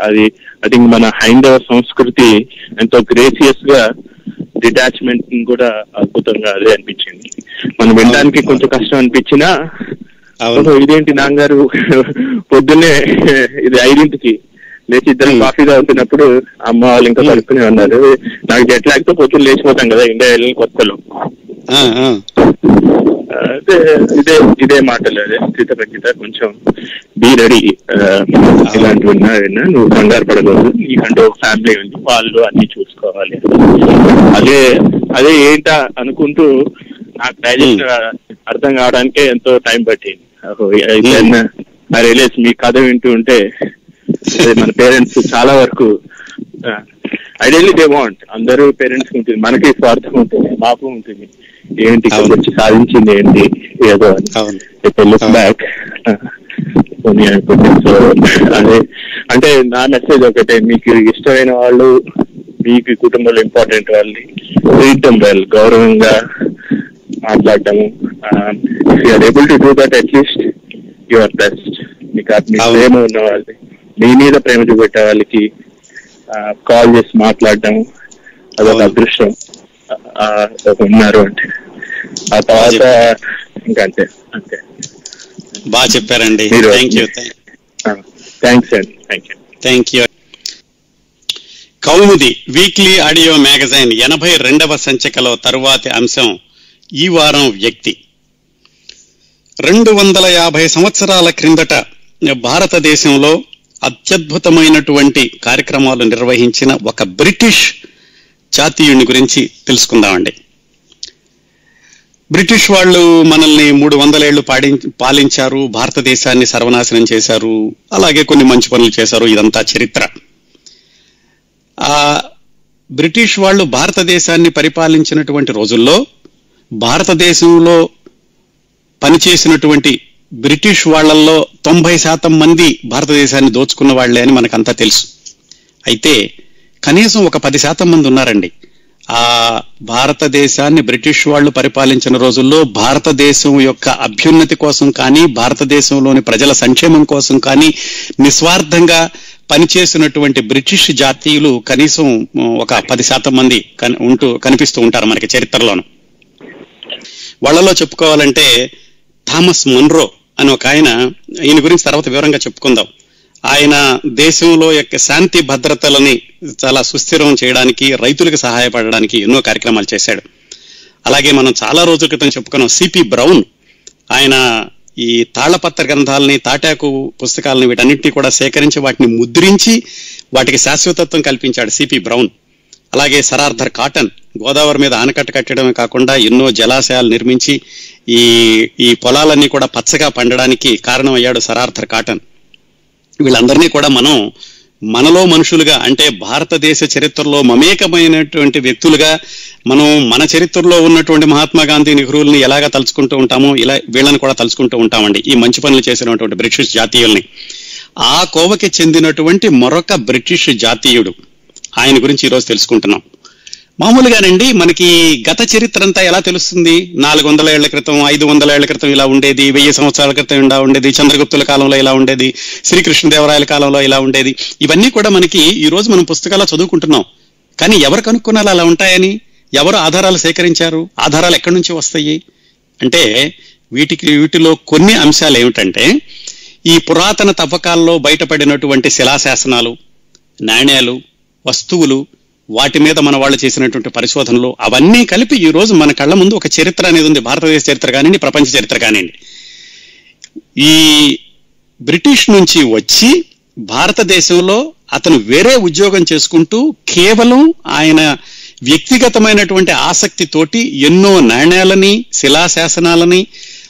అది- ఐ థింక్ మన హైందవ సంస్కృతి ఎంతో గ్రేసియస్గా డిటాచ్మెంట్ కూడా అద్భుతంగా అదే అనిపించింది. మనం వినడానికి కొంచెం కష్టం అనిపించినా ఇదేంటి నాన్నగారు? పొద్దున్నే ఇది ఐదింటికి లేచి ఇద్దరు Hmm. కాఫీ తాగుతున్నప్పుడు అమ్మ వాళ్ళు ఇంకా Hmm. కలుపుకునే ఉన్నారు. నాకు జెట్ లాగ్తో పొద్దున్న లేచిపోతాం కదా ఇండియా వెళ్ళిన కొత్తలో. అదే ఇదే ఇదే మాటలు అదే. స్థితప్రజ్ఞత కొంచెం బీ రెడీ ఇలాంటివి ఉన్నా విన్నా నువ్వు కంగారు పడకూడదు. నీకంటూ ఒక ఫ్యామిలీ ఉంది వాళ్ళు అన్ని చూసుకోవాలి. అదే అదే ఏంటా అనుకుంటూ నాకు డైజెస్ట్ అర్థం కావడానికే ఎంతో టైం పట్టింది. ఐ రియలైజ్ మీ కథ వింటూ ఉంటే మన పేరెంట్స్ చాలా వరకు ఐడియల్లీ దే వాంట్ అందరూ పేరెంట్స్ ఉంటుంది. మనకి స్వార్థం ఉంటుంది. మాకు ఉంటుంది. ఏంటి వచ్చి సాధించింది ఏంటి? ఏదో లుక్ బ్యాక్ సో అదే. అంటే నా మెసేజ్ ఒకటే మీకు ఇష్టమైన వాళ్ళు మీకు కుటుంబంలో ఇంపార్టెంట్ వాళ్ళని ట్రీట్ వెల్ గౌరవంగా మాట్లాడటము. You are able to do that at least your best మీకు ఆ- మీ అవును. ప్రేమ ఉన్న వాళ్ళని మీ మీద ప్రేమ చూపెట్టే వాళ్ళకి కాల్ చేసి మాట్లాడటం అదొక. అదృష్టం. ఉన్నారు అంటే. ఆ తర్వాత ఇంకా అంతే అంతే. బాగా చెప్పారండి. థ్యాంక్ యూ థ్యాంక్స్ అండి thank you thank you Kaumudi weekly audio magazine ఎనభై రెండవ సంచికలో తరువాతి అంశం ఈ వారం వ్యక్తి. రెండు వందల యాభై సంవత్సరాల క్రిందట భారతదేశంలో అత్యద్భుతమైనటువంటి కార్యక్రమాలు నిర్వహించిన ఒక బ్రిటిష్ జాతీయుని గురించి తెలుసుకుందామండి. బ్రిటిష్ వాళ్ళు మనల్ని మూడు వందలేళ్ళు పాడి పాలించారు భారతదేశాన్ని సర్వనాశనం చేశారు అలాగే కొన్ని మంచి పనులు చేశారు ఇదంతా చరిత్ర. ఆ బ్రిటిష్ వాళ్ళు భారతదేశాన్ని పరిపాలించినటువంటి రోజుల్లో భారతదేశంలో పనిచేసినటువంటి బ్రిటిష్ వాళ్ళల్లో తొంభై శాతం మంది భారతదేశాన్ని దోచుకున్న వాళ్ళే అని మనకంతా తెలుసు. అయితే కనీసం ఒక పది శాతం మంది ఉన్నారండి. ఆ భారతదేశాన్ని బ్రిటిష్ వాళ్ళు పరిపాలించిన రోజుల్లో భారతదేశం యొక్క అభ్యున్నతి కోసం కానీ భారతదేశంలోని ప్రజల సంక్షేమం కోసం కానీ నిస్వార్థంగా పనిచేసినటువంటి బ్రిటిష్ జాతీయులు కనీసం ఒక పది శాతం మంది కని- ఉంటూ కనిపిస్తూ ఉంటారు మనకి చరిత్రలోను. వాళ్ళలో చెప్పుకోవాలంటే థామస్ మన్రో అని ఒక ఆయన ఈయన గురించి తర్వాత వివరంగా చెప్పుకుందాం. ఆయన దేశంలో యొక్క శాంతి భద్రతలని చాలా సుస్థిరం చేయడానికి రైతులకు సహాయపడడానికి ఎన్నో కార్యక్రమాలు చేశాడు. అలాగే మనం చాలా రోజుల క్రితం చెప్పుకున్నాం సిపి బ్రౌన్. ఆయన ఈ తాళపత్ర గ్రంథాలని తాటాకు పుస్తకాలని వీటన్నింటినీ కూడా సేకరించి వాటిని ముద్రించి వాటికి శాశ్వతత్వం కల్పించాడు సిపి బ్రౌన్. అలాగే సరార్థర్ కాటన్ గోదావరి మీద ఆనకట్ట కట్టడమే కాకుండా ఎన్నో జలాశయాలు నిర్మించి ఈ ఈ పొలాలన్నీ కూడా పచ్చగా పండడానికి కారణమయ్యాడు సరార్థర్ కాటన్. వీళ్ళందరినీ కూడా మనం మనలో మనుషులుగా అంటే భారతదేశ చరిత్రలో మమేకమైనటువంటి వ్యక్తులుగా మనం మన చరిత్రలో ఉన్నటువంటి మహాత్మా గాంధీ నెహ్రూల్ని ఎలాగా తలుచుకుంటూ ఉంటామో ఇలా వీళ్ళని కూడా తలుచుకుంటూ ఉంటామండి. ఈ మంచి పనులు చేసినటువంటి బ్రిటిష్ జాతీయుల్ని. ఆ కోవకి చెందినటువంటి మరొక బ్రిటిష్ జాతీయుడు. ఆయన గురించి ఈరోజు తెలుసుకుంటున్నాం. మామూలుగానండి మనకి గత చరిత్ర అంతా ఎలా తెలుస్తుంది? నాలుగు వందల ఏళ్ళ క్రితం ఐదు వందల ఏళ్ళ క్రితం ఇలా ఉండేది వెయ్యి సంవత్సరాల క్రితం ఇలా ఉండేది చంద్రగుప్తుల కాలంలో ఇలా ఉండేది శ్రీకృష్ణదేవరాయల కాలంలో ఇలా ఉండేది. ఇవన్నీ కూడా మనకి ఈ రోజు మనం పుస్తకాల్లో చదువుకుంటున్నాం. కానీ ఎవరు కనుక్కున్నారు అలా ఉంటాయని? ఎవరు ఆధారాలు సేకరించారు? ఆధారాలు ఎక్కడి నుంచి వస్తాయి? అంటే వీటికి వీటిలో కొన్ని అంశాలు ఏమిటంటే ఈ పురాతన తవ్వకాల్లో బయటపడినటువంటి శిలాశాసనాలు నాణ్యాలు వస్తువులు వాటి మీద మన వాళ్ళు చేసినటువంటి పరిశోధనలు అవన్నీ కలిపి ఈ రోజు మన కళ్ళ ముందు ఒక చరిత్ర అనేది ఉంది. భారతదేశ చరిత్ర కానివ్వండి ప్రపంచ చరిత్ర కానివ్వండి. ఈ బ్రిటిష్ నుంచి వచ్చి భారతదేశంలో అతను వేరే ఉద్యోగం చేసుకుంటూ కేవలం ఆయన వ్యక్తిగతమైనటువంటి ఆసక్తితోటి ఎన్నో నాణ్యాలని శిలాశాసనాలని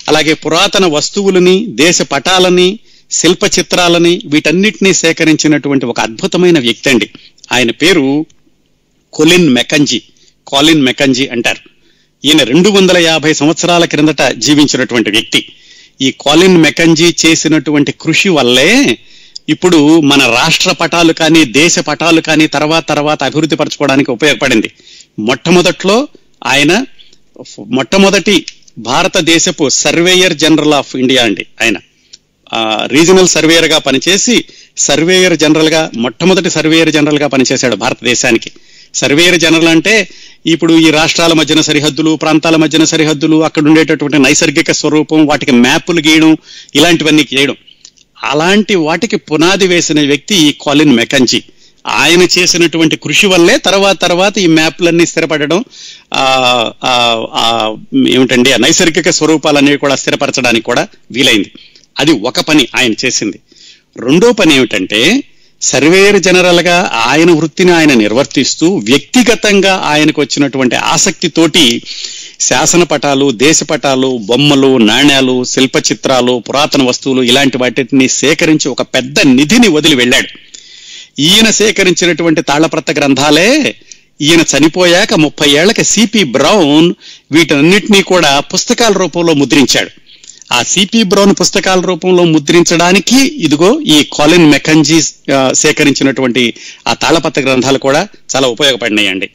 అలాగే పురాతన వస్తువులని దేశ పటాలని శిల్ప చిత్రాలని వీటన్నిటినీ సేకరించినటువంటి ఒక అద్భుతమైన వ్యక్తి అండి. ఆయన పేరు కొలిన్ మెకంజీ కాలిన్ మెకంజీ అంటారు. ఈయన రెండు వందల యాభై సంవత్సరాల క్రిందట జీవించినటువంటి వ్యక్తి. ఈ కాలిన్ మెకంజీ చేసినటువంటి కృషి వల్లే ఇప్పుడు మన రాష్ట్ర పటాలు కానీ దేశ పటాలు కానీ తర్వాత తర్వాత అభివృద్ధి పరచుకోవడానికి ఉపయోగపడింది. మొట్టమొదట్లో ఆయన మొట్టమొదటి భారతదేశపు సర్వేయర్ జనరల్ ఆఫ్ ఇండియా అండి ఆయన. రీజనల్ సర్వేయర్గా పనిచేసి సర్వేయర్ జనరల్గా మొట్టమొదటి సర్వేయర్ జనరల్గా పనిచేశాడు భారతదేశానికి. సర్వేయర్ జనరల్ అంటే ఇప్పుడు ఈ రాష్ట్రాల మధ్యన సరిహద్దులు ప్రాంతాల మధ్యన సరిహద్దులు అక్కడ ఉండేటటువంటి నైసర్గిక స్వరూపం వాటికి మ్యాపులు గీయడం ఇలాంటివన్నీ చేయడం అలాంటి వాటికి పునాది వేసిన వ్యక్తి ఈ కాలిన్ మెకంజీ. ఆయన చేసినటువంటి కృషి వల్లే తర్వాత తర్వాత ఈ మ్యాప్లన్నీ స్థిరపడడం ఆ, ఆ, ఏమిటండి ఆ నైసర్గిక స్వరూపాలన్నీ కూడా స్థిరపరచడానికి కూడా వీలైంది. అది ఒక పని ఆయన చేసింది. రెండో పని ఏమిటంటే సర్వేయర్ జనరల్గా ఆయన వృత్తిని ఆయన నిర్వర్తిస్తూ వ్యక్తిగతంగా ఆయనకు వచ్చినటువంటి ఆసక్తితోటి శాసన పటాలు దేశ పటాలు బొమ్మలు నాణ్యాలు శిల్ప చిత్రాలు పురాతన వస్తువులు ఇలాంటి వాటిని సేకరించి ఒక పెద్ద నిధిని వదిలి వెళ్ళాడు. ఈయన సేకరించినటువంటి తాళప్రత గ్రంథాలే ఈయన చనిపోయాక ముప్పై ఏళ్ళకి సిపి బ్రౌన్ వీటన్నిటినీ కూడా పుస్తకాల రూపంలో ముద్రించాడు. ఆ సిపి బ్రౌన్ పుస్తకాల రూపంలో ముద్రించడానికి ఇదిగో ఈ కాలిన్ మెకంజీ సేకరించినటువంటి ఆ తాళపత్ర గ్రంథాలు కూడా చాలా ఉపయోగపడినాయండి.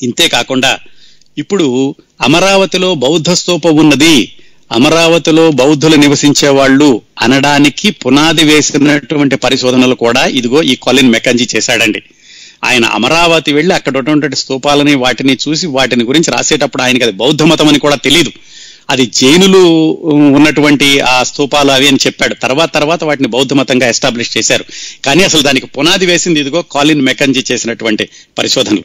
ఇంతే కాకుండా ఇప్పుడు అమరావతిలో బౌద్ధ స్తూపం ఉన్నది అమరావతిలో బౌద్ధులు నివసించే వాళ్ళు అనడానికి పునాది వేసినటువంటి పరిశోధనలు కూడా ఇదిగో ఈ కొలిన్ మెకంజీ చేశాడండి. ఆయన అమరావతి వెళ్ళి అక్కడ ఉన్నటువంటి స్తూపాలని వాటిని చూసి వాటిని గురించి రాసేటప్పుడు ఆయనకి అది బౌద్ధ మతం అని కూడా తెలియదు అది జైనులు ఉన్నటువంటి ఆ స్తూపాలు అవి అని చెప్పాడు. తర్వాత తర్వాత వాటిని బౌద్ధ మతంగా ఎస్టాబ్లిష్ చేశారు. కానీ అసలు దానికి పునాది వేసింది ఇదిగో కాలిన్ మెకంజీ చేసినటువంటి పరిశోధనలు.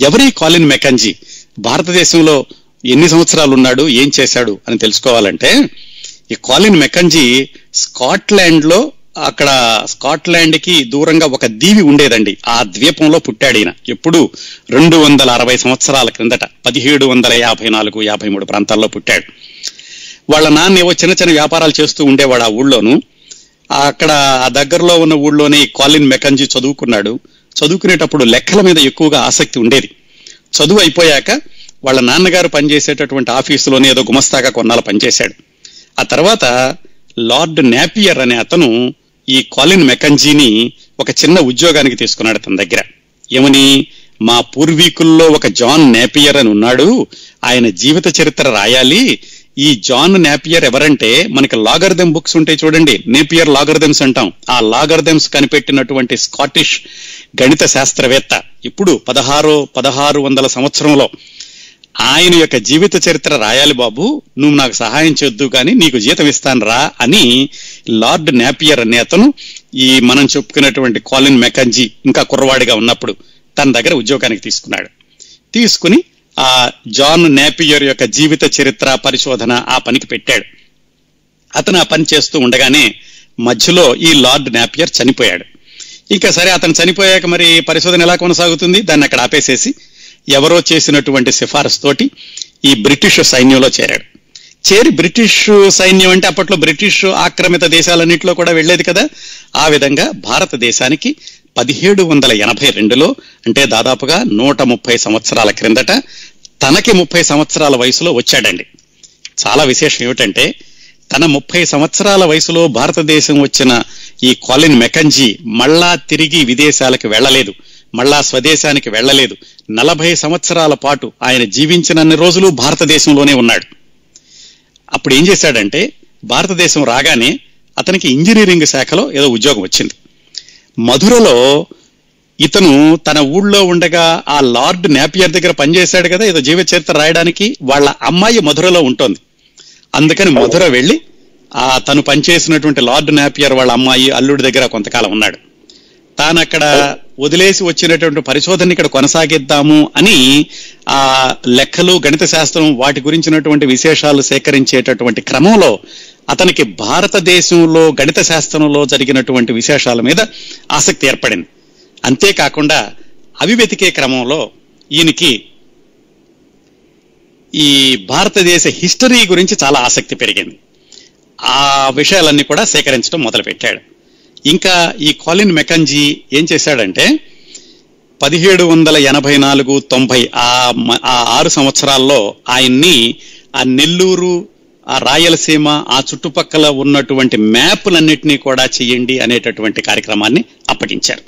ఎవరి కాలిన్ మెకంజీ? భారతదేశంలో ఎన్ని సంవత్సరాలు ఉన్నాడు ఏం చేశాడు అని తెలుసుకోవాలంటే ఈ కాలిన్ మెకంజీ స్కాట్లాండ్లో అక్కడ స్కాట్లాండ్కి దూరంగా ఒక దీవి ఉండేదండి. ఆ ద్వీపంలో పుట్టాడు ఈయన. ఎప్పుడు? రెండు వందల అరవై సంవత్సరాల క్రిందట. పదిహేడు వందల యాభై నాలుగు యాభై మూడు ప్రాంతాల్లో పుట్టాడు. వాళ్ళ నాన్న ఏవో చిన్న చిన్న వ్యాపారాలు చేస్తూ ఉండేవాడు ఆ ఊళ్ళోను. అక్కడ ఆ దగ్గరలో ఉన్న ఊళ్ళోనే కాలిన్ మెకంజీ చదువుకున్నాడు. చదువుకునేటప్పుడు లెక్కల మీద ఎక్కువగా ఆసక్తి ఉండేది. చదువు అయిపోయాక వాళ్ళ నాన్నగారు పనిచేసేటటువంటి ఆఫీసులోనే ఏదో గుమస్తాగా కొన్నాళ్ళు పనిచేశాడు. ఆ తర్వాత లార్డ్ నాపియర్ అనే అతను ఈ కాలిన్ మెకంజీని ఒక చిన్న ఉద్యోగానికి తీసుకున్నాడు తన దగ్గర. ఏమని? మా పూర్వీకుల్లో ఒక జాన్ నేపియర్ అని ఉన్నాడు. ఆయన జీవిత చరిత్ర రాయాలి. ఈ జాన్ నేపియర్ ఎవరంటే మనకి లాగర్దెమ్ బుక్స్ ఉంటాయి చూడండి. నేపియర్ లాగర్దెమ్స్ అంటాం. ఆ లాగర్దెమ్స్ కనిపెట్టినటువంటి స్కాటిష్ గణిత శాస్త్రవేత్త. ఇప్పుడు పదహారు పదహారు వందల సంవత్సరంలో ఆయన యొక్క జీవిత చరిత్ర రాయాలి బాబు. నువ్వు నాకు సహాయం చేద్దు కానీ నీకు జీతం ఇస్తాను రా అని లార్డ్ నాపియర్ అనే అతను ఈ మనం చెప్పుకున్నటువంటి కాలిన్ మెకంజీ ఇంకా కుర్రవాడిగా ఉన్నప్పుడు తన దగ్గర ఉద్యోగానికి తీసుకున్నాడు. తీసుకుని ఆ జాన్ నేపియర్ యొక్క జీవిత చరిత్ర పరిశోధన ఆ పనికి పెట్టాడు. అతను ఆ పని చేస్తూ ఉండగానే మధ్యలో ఈ లార్డ్ నాపియర్ చనిపోయాడు. ఇంకా సరే అతను చనిపోయాక మరి పరిశోధన ఎలా కొనసాగుతుంది? దాన్ని అక్కడ ఆపేసేసి ఎవరో చేసినటువంటి సిఫారసు తోటి ఈ బ్రిటిష్ సైన్యంలో చేరాడు. చేరి బ్రిటిష్ సైన్యం అంటే అప్పట్లో బ్రిటిష్ ఆక్రమిత దేశాలన్నింటిలో కూడా వెళ్ళేది కదా. ఆ విధంగా భారతదేశానికి పదిహేడు వందల ఎనభై రెండులో అంటే దాదాపుగా నూట ముప్పై సంవత్సరాల క్రిందట తనకి ముప్పై సంవత్సరాల వయసులో వచ్చాడండి. చాలా విశేషం ఏమిటంటే తన ముప్పై సంవత్సరాల వయసులో భారతదేశం వచ్చిన ఈ కాలిన్ మెకంజీ మళ్ళా తిరిగి విదేశాలకు వెళ్ళలేదు. మళ్ళా స్వదేశానికి వెళ్ళలేదు. నలభై సంవత్సరాల పాటు ఆయన జీవించినన్ని రోజులు భారతదేశంలోనే ఉన్నాడు. అప్పుడు ఏం చేశాడంటే భారతదేశం రాగానే అతనికి ఇంజనీరింగ్ శాఖలో ఏదో ఉద్యోగం వచ్చింది. మధురలో ఇతను తన ఊళ్ళో ఉండగా ఆ లార్డ్ నాపియర్ దగ్గర పనిచేశాడు కదా ఏదో జీవిత చరిత్ర రాయడానికి వాళ్ళ అమ్మాయి మధురలో ఉంటుంది. అందుకని మధుర వెళ్ళి ఆ తను పనిచేసినటువంటి లార్డ్ నాపియర్ వాళ్ళ అమ్మాయి అల్లుడి దగ్గర కొంతకాలం ఉన్నాడు. తాను అక్కడ వదిలేసి వచ్చినటువంటి పరిశోధన ఇక్కడ కొనసాగిద్దాము అని ఆ లెక్కలు గణిత శాస్త్రం వాటి గురించినటువంటి విశేషాలు సేకరించేటటువంటి క్రమంలో అతనికి భారతదేశంలో గణిత శాస్త్రంలో జరిగినటువంటి విశేషాల మీద ఆసక్తి ఏర్పడింది. అంతేకాకుండా అవి వెతికే క్రమంలో ఈయనకి ఈ భారతదేశ హిస్టరీ గురించి చాలా ఆసక్తి పెరిగింది. ఆ విషయాలన్నీ కూడా సేకరించడం మొదలుపెట్టాడు. ఇంకా ఈ కాలిన్ మెకంజీ ఏం చేశాడంటే పదిహేడు వందల ఎనభై నాలుగు తొంభై ఆ ఆ ఆరు సంవత్సరాల్లో ఆయన్ని ఆ నెల్లూరు ఆ రాయలసీమ ఆ చుట్టుపక్కల ఉన్నటువంటి మ్యాప్లన్నింటినీ కూడా చేయండి అనేటటువంటి కార్యక్రమాన్ని అప్పగించారు.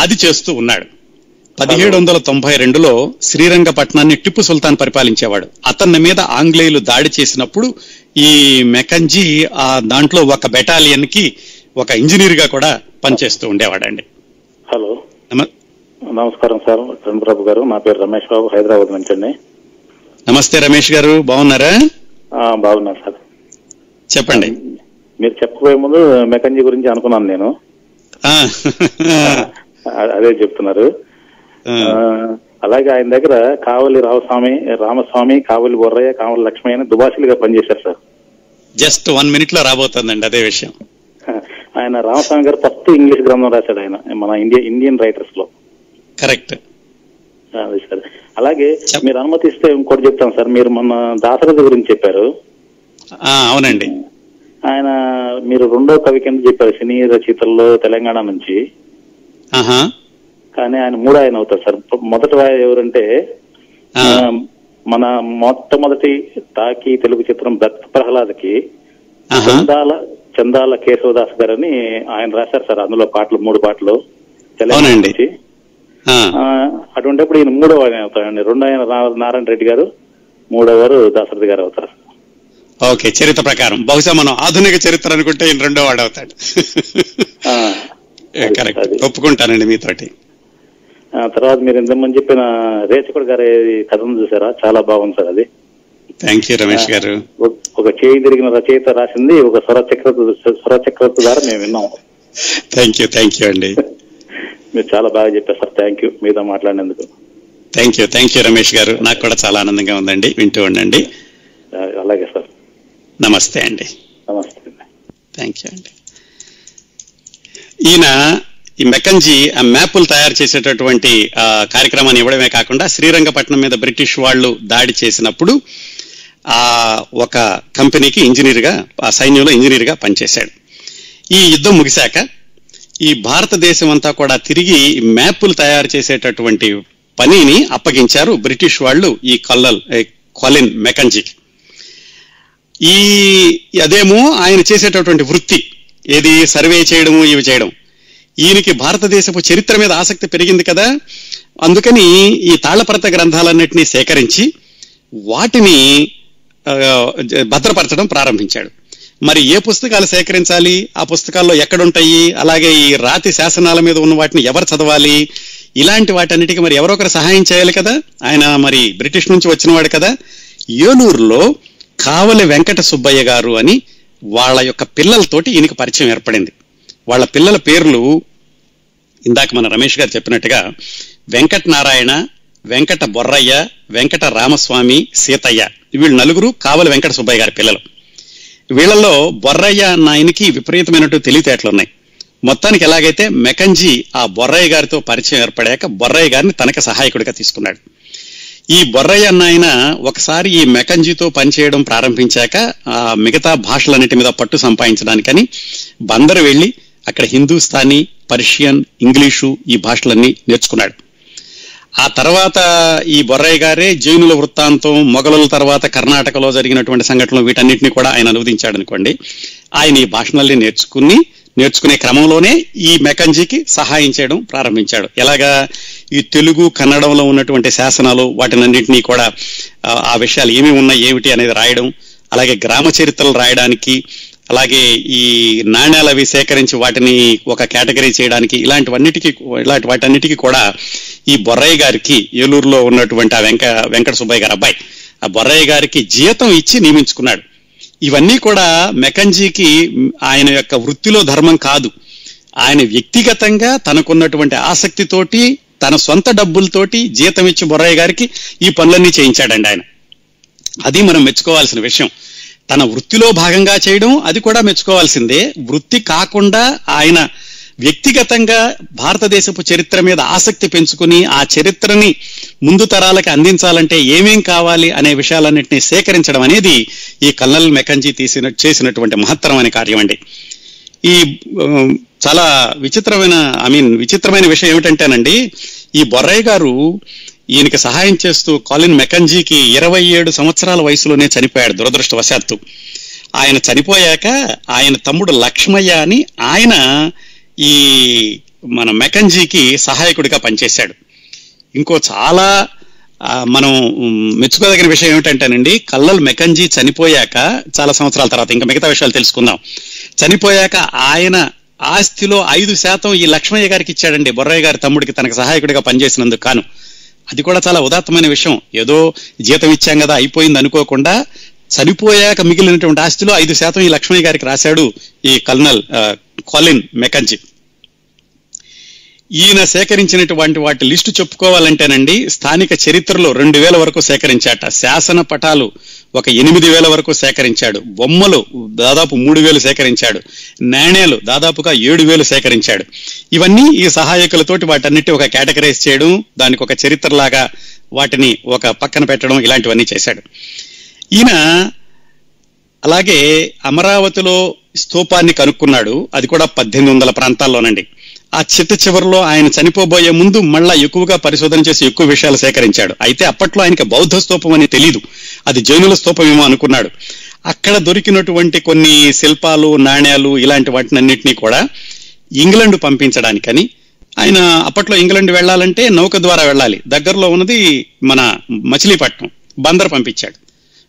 అది చేస్తూ ఉన్నాడు. పదిహేడు వందల తొంభై రెండులో శ్రీరంగపట్నాన్ని టిప్పు సుల్తాన్ పరిపాలించేవాడు. అతని మీద ఆంగ్లేయులు దాడి చేసినప్పుడు ఈ మెకంజీ ఆ దాంట్లో ఒక బెటాలియన్కి ఒక ఇంజనీర్గా కూడా పనిచేస్తూ ఉండేవాడండి. హలో నమస్కారం సార్ చంద్రబాబు గారు. నా పేరు రమేష్ బాబు హైదరాబాద్ నుంచి అండి. నమస్తే రమేష్ గారు బాగున్నారా? ఆ, బాగున్నాను సార్. చెప్పండి. మీరు చెప్పబోయే ముందు మెకంజీ గురించి అనుకున్నాను నేను. అదే చెప్తున్నారు. అలాగే ఆయన దగ్గర కావలి రామస్వామి రామస్వామి కావలి బొర్రయ్య కావలి లక్ష్మి అని దుబాసిలుగా పనిచేశారు సార్. జస్ట్ వన్ మినిట్లో రాబోతుందండి అదే విషయం. ఆయన రామస్వామి గారు ఫస్ట్ ఇంగ్లీష్ గ్రంథం రాశాడు ఆయన మన ఇండియా ఇండియన్ రైటర్స్లో కరెక్ట్. అదే సార్. అలాగే. మీరు అనుమతిస్తే ఇంకోటి చెప్తాను సార్. మీరు మొన్న దాసరథి గురించి చెప్పారు. అవునండి. ఆయన మీరు రెండో కవి కింద చెప్పారు సినీ రచయితల్లో తెలంగాణ నుంచి. కానీ ఆయన మూడో ఆయన అవుతారు సార్. మొదటి ఆయన ఎవరంటే మన మొట్టమొదటి తాకి తెలుగు చిత్రం భక్త ప్రహ్లాదకి చందాల చందాల కేశవదాస్ గారని ఆయన రాశారు సార్. అందులో పాటలు మూడు పాటలు తెలంగాణ. నుంచి. అటువంటిప్పుడు ఈయన మూడో ఆయన అవుతారండి రెండో ఆయన నారాయణ రెడ్డి గారు మూడోవారు దాసరథి గారు అవుతారు. ఓకే చరిత్ర ప్రకారం. బహుశా మనం ఆధునిక చరిత్ర అనుకుంటే ఈయన రెండో వాడు అవుతాడు. కరెక్ట్. ఒప్పుకుంటానండి మీతోటి. ఆ, తర్వాత మీరు ఇంతకుముందు చెప్పిన రేచకుడు గారి కథను చూసారా? చాలా బాగుంది సార్ అది. థ్యాంక్ యూ రమేష్ గారు. ఒక- చేయి తిరిగిన రచయిత రాసింది ఒక స్వరచక్రవర్తి స్వరచక్రవర్తి ద్వారా మేము విన్నాం. థ్యాంక్ యూ థ్యాంక్ యూ అండి. మీరు చాలా బాగా చెప్పారు సార్ థ్యాంక్ యూ మీతో మాట్లాడినందుకు. Thank you thank you Ramesh గారు. నాకు కూడా చాలా ఆనందంగా ఉందండి. వింటూ ఉండండి. అలాగే సార్. నమస్తే అండి. నమస్తే థ్యాంక్ యూ అండి. ఈయన ఈ మెకంజీ ఆ మ్యాపులు తయారు చేసేటటువంటి కార్యక్రమాన్ని ఇవ్వడమే కాకుండా శ్రీరంగపట్నం మీద బ్రిటిష్ వాళ్ళు దాడి చేసినప్పుడు ఆ ఒక కంపెనీకి ఇంజనీర్గా ఆ సైన్యంలో ఇంజనీర్గా పనిచేశాడు. ఈ యుద్ధం ముగిశాక ఈ భారతదేశం అంతా కూడా తిరిగి మ్యాపులు తయారు చేసేటటువంటి పనిని అప్పగించారు బ్రిటిష్ వాళ్ళు ఈ కొల్లల్ కొలిన్ మెకంజీకి. ఈ అదేమో ఆయన చేసేటటువంటి వృత్తి. ఏది సర్వే చేయడము ఇవి చేయడం. ఈయనకి భారతదేశపు చరిత్ర మీద ఆసక్తి పెరిగింది కదా. అందుకని ఈ తాళపరత గ్రంథాలన్నింటినీ సేకరించి వాటిని భద్రపరచడం ప్రారంభించాడు. మరి ఏ పుస్తకాలు సేకరించాలి? ఆ పుస్తకాల్లో ఎక్కడుంటాయి? అలాగే ఈ రాతి శాసనాల మీద ఉన్న వాటిని ఎవరు చదవాలి? ఇలాంటి వాటన్నిటికీ మరి ఎవరో ఒకరు సహాయం చేయాలి కదా? ఆయన మరి బ్రిటిష్ నుంచి వచ్చినవాడు కదా? ఏలూరులో కావలి వెంకట సుబ్బయ్య గారు అని వాళ్ళ యొక్క పిల్లలతోటి ఈయనకి పరిచయం ఏర్పడింది. వాళ్ళ పిల్లల పేర్లు ఇందాక మన రమేష్ గారు చెప్పినట్టుగా వెంకట నారాయణ వెంకట బొర్రయ్య వెంకట రామస్వామి సీతయ్య. వీళ్ళు నలుగురు కావలి వెంకట సుబ్బయ్య గారి పిల్లలు. వీళ్ళలో బొర్రయ్య అన్న ఆయనకి విపరీతమైనట్టు తెలివితేటలు ఉన్నాయి. మొత్తానికి ఎలాగైతే మెకంజీ ఆ బొర్రయ్య గారితో పరిచయం ఏర్పడాక బొర్రయ్య గారిని తనకి సహాయకుడిగా తీసుకున్నాడు. ఈ బొర్రయ్య అన్న ఆయన ఒకసారి ఈ మెకంజీతో పనిచేయడం ప్రారంభించాక ఆ మిగతా భాషలన్నిటి మీద పట్టు సంపాదించడానికని బందరు వెళ్ళి అక్కడ హిందూస్థానీ పర్షియన్ ఇంగ్లీషు ఈ భాషలన్నీ నేర్చుకున్నాడు. ఆ తర్వాత ఈ బొర్రయ్య గారే జైనుల వృత్తాంతం మొఘలుల తర్వాత కర్ణాటకలో జరిగినటువంటి సంఘటనలు వీటన్నిటిని కూడా ఆయన అనువదించాడు అనుకోండి. ఆయన ఈ భాషణల్ని నేర్చుకుని నేర్చుకునే క్రమంలోనే ఈ మెకంజీకి సహాయం చేయడం ప్రారంభించాడు. ఎలాగా? ఈ తెలుగు కన్నడంలో ఉన్నటువంటి శాసనాలు వాటినన్నింటినీ కూడా ఆ, విషయాలు ఏమి ఉన్నాయి ఏమిటి అనేది రాయడం అలాగే గ్రామ చరిత్రలు రాయడానికి అలాగే ఈ నాణ్యాలు అవి సేకరించి వాటిని ఒక కేటగిరీ చేయడానికి ఇలాంటివన్నిటికీ ఇలాంటి వాటన్నిటికీ కూడా ఈ బొర్రయ్య గారికి ఏలూరులో ఉన్నటువంటి ఆ వెంక వెంకట సుబ్బయ్య గారి అబ్బాయి ఆ బొర్రయ్య గారికి జీతం ఇచ్చి నియమించుకున్నాడు. ఇవన్నీ కూడా మెకంజీకి ఆయన యొక్క వృత్తిలో ధర్మం కాదు. ఆయన వ్యక్తిగతంగా తనకున్నటువంటి ఆసక్తితోటి తన సొంత డబ్బులతోటి జీతం ఇచ్చి బొర్రయ్య గారికి ఈ పనులన్నీ చేయించాడండి ఆయన. అది మనం మెచ్చుకోవాల్సిన విషయం. తన వృత్తిలో భాగంగా చేయడం అది కూడా మెచ్చుకోవాల్సిందే. వృత్తి కాకుండా ఆయన వ్యక్తిగతంగా భారతదేశపు చరిత్ర మీద ఆసక్తి పెంచుకుని ఆ చరిత్రని ముందు తరాలకి అందించాలంటే ఏమేం కావాలి అనే విషయాలన్నింటినీ సేకరించడం అనేది ఈ కల్నల్ మెకంజీ తీసిన చేసినటువంటి మహత్తరమైన కార్యం అండి. ఈ చాలా విచిత్రమైన ఐ మీన్ విచిత్రమైన విషయం ఏమిటంటేనండి ఈ బొర్రయ్య గారు ఈయనకి సహాయం చేస్తూ కాలిన్ మెకంజీకి ఇరవై ఏడు సంవత్సరాల వయసులోనే చనిపోయాడు దురదృష్టవశాత్తు. ఆయన చనిపోయాక ఆయన తమ్ముడు లక్ష్మయ్య అని ఆయన ఈ మన మెకంజీకి సహాయకుడిగా పనిచేశాడు. ఇంకో చాలా మనం మెచ్చుకోదగిన విషయం ఏమిటంటేనండి కల్లల్ మెకంజీ చనిపోయాక చాలా సంవత్సరాల తర్వాత ఇంకా మిగతా విషయాలు తెలుసుకుందాం. చనిపోయాక ఆయన ఆస్తిలో ఐదు శాతం ఈ లక్ష్మయ్య గారికి ఇచ్చాడండి. బొర్రయ్య గారి తమ్ముడికి తనకు సహాయకుడిగా పనిచేసినందుకు కాను. అది కూడా చాలా ఉదాత్తమైన విషయం. ఏదో జీతం ఇచ్చాం కదా అయిపోయింది అనుకోకుండా చనిపోయాక మిగిలినటువంటి ఆస్తిలో ఐదు శాతం ఈ లక్ష్మణి గారికి రాశాడు ఈ కల్నల్ కాలిన్ మెకంజీ. ఈయన సేకరించినటువంటి వాటి లిస్టు చెప్పుకోవాలంటేనండి స్థానిక చరిత్రలో రెండు వేల వరకు సేకరించాట. శాసన పటాలు ఒక ఎనిమిది వేల వరకు సేకరించాడు. బొమ్మలు దాదాపు మూడు వేలు సేకరించాడు. నాణేలు దాదాపుగా ఏడు వేలు సేకరించాడు. ఇవన్నీ ఈ సహాయకులతోటి వాటన్నిటి ఒక కేటగరైజ్ చేయడం దానికి ఒక చరిత్రలాగా వాటిని ఒక పక్కన పెట్టడం ఇలాంటివన్నీ చేశాడు. ఈయన అలాగే అమరావతిలో స్తూపాన్ని కనుక్కున్నాడు. అది కూడా పద్దెనిమిది వందల ప్రాంతాల్లోనండి. ఆ చిట్ట చివరిలో ఆయన చనిపోబోయే ముందు మళ్ళా ఎక్కువగా పరిశోధన చేసి ఎక్కువ విషయాలు సేకరించాడు. అయితే అప్పట్లో ఆయనకి బౌద్ధ స్తూపం అని తెలియదు అది జైనుల స్తూపమేమో అనుకున్నాడు. అక్కడ దొరికినటువంటి కొన్ని శిల్పాలు నాణ్యాలు ఇలాంటి వాటినన్నింటినీ కూడా ఇంగ్లాండ్ పంపించడానికని ఆయన అప్పట్లో ఇంగ్లాండ్ వెళ్ళాలంటే నౌక ద్వారా వెళ్ళాలి. దగ్గరలో ఉన్నది మన మచిలీపట్నం. బందర్ పంపించాడు.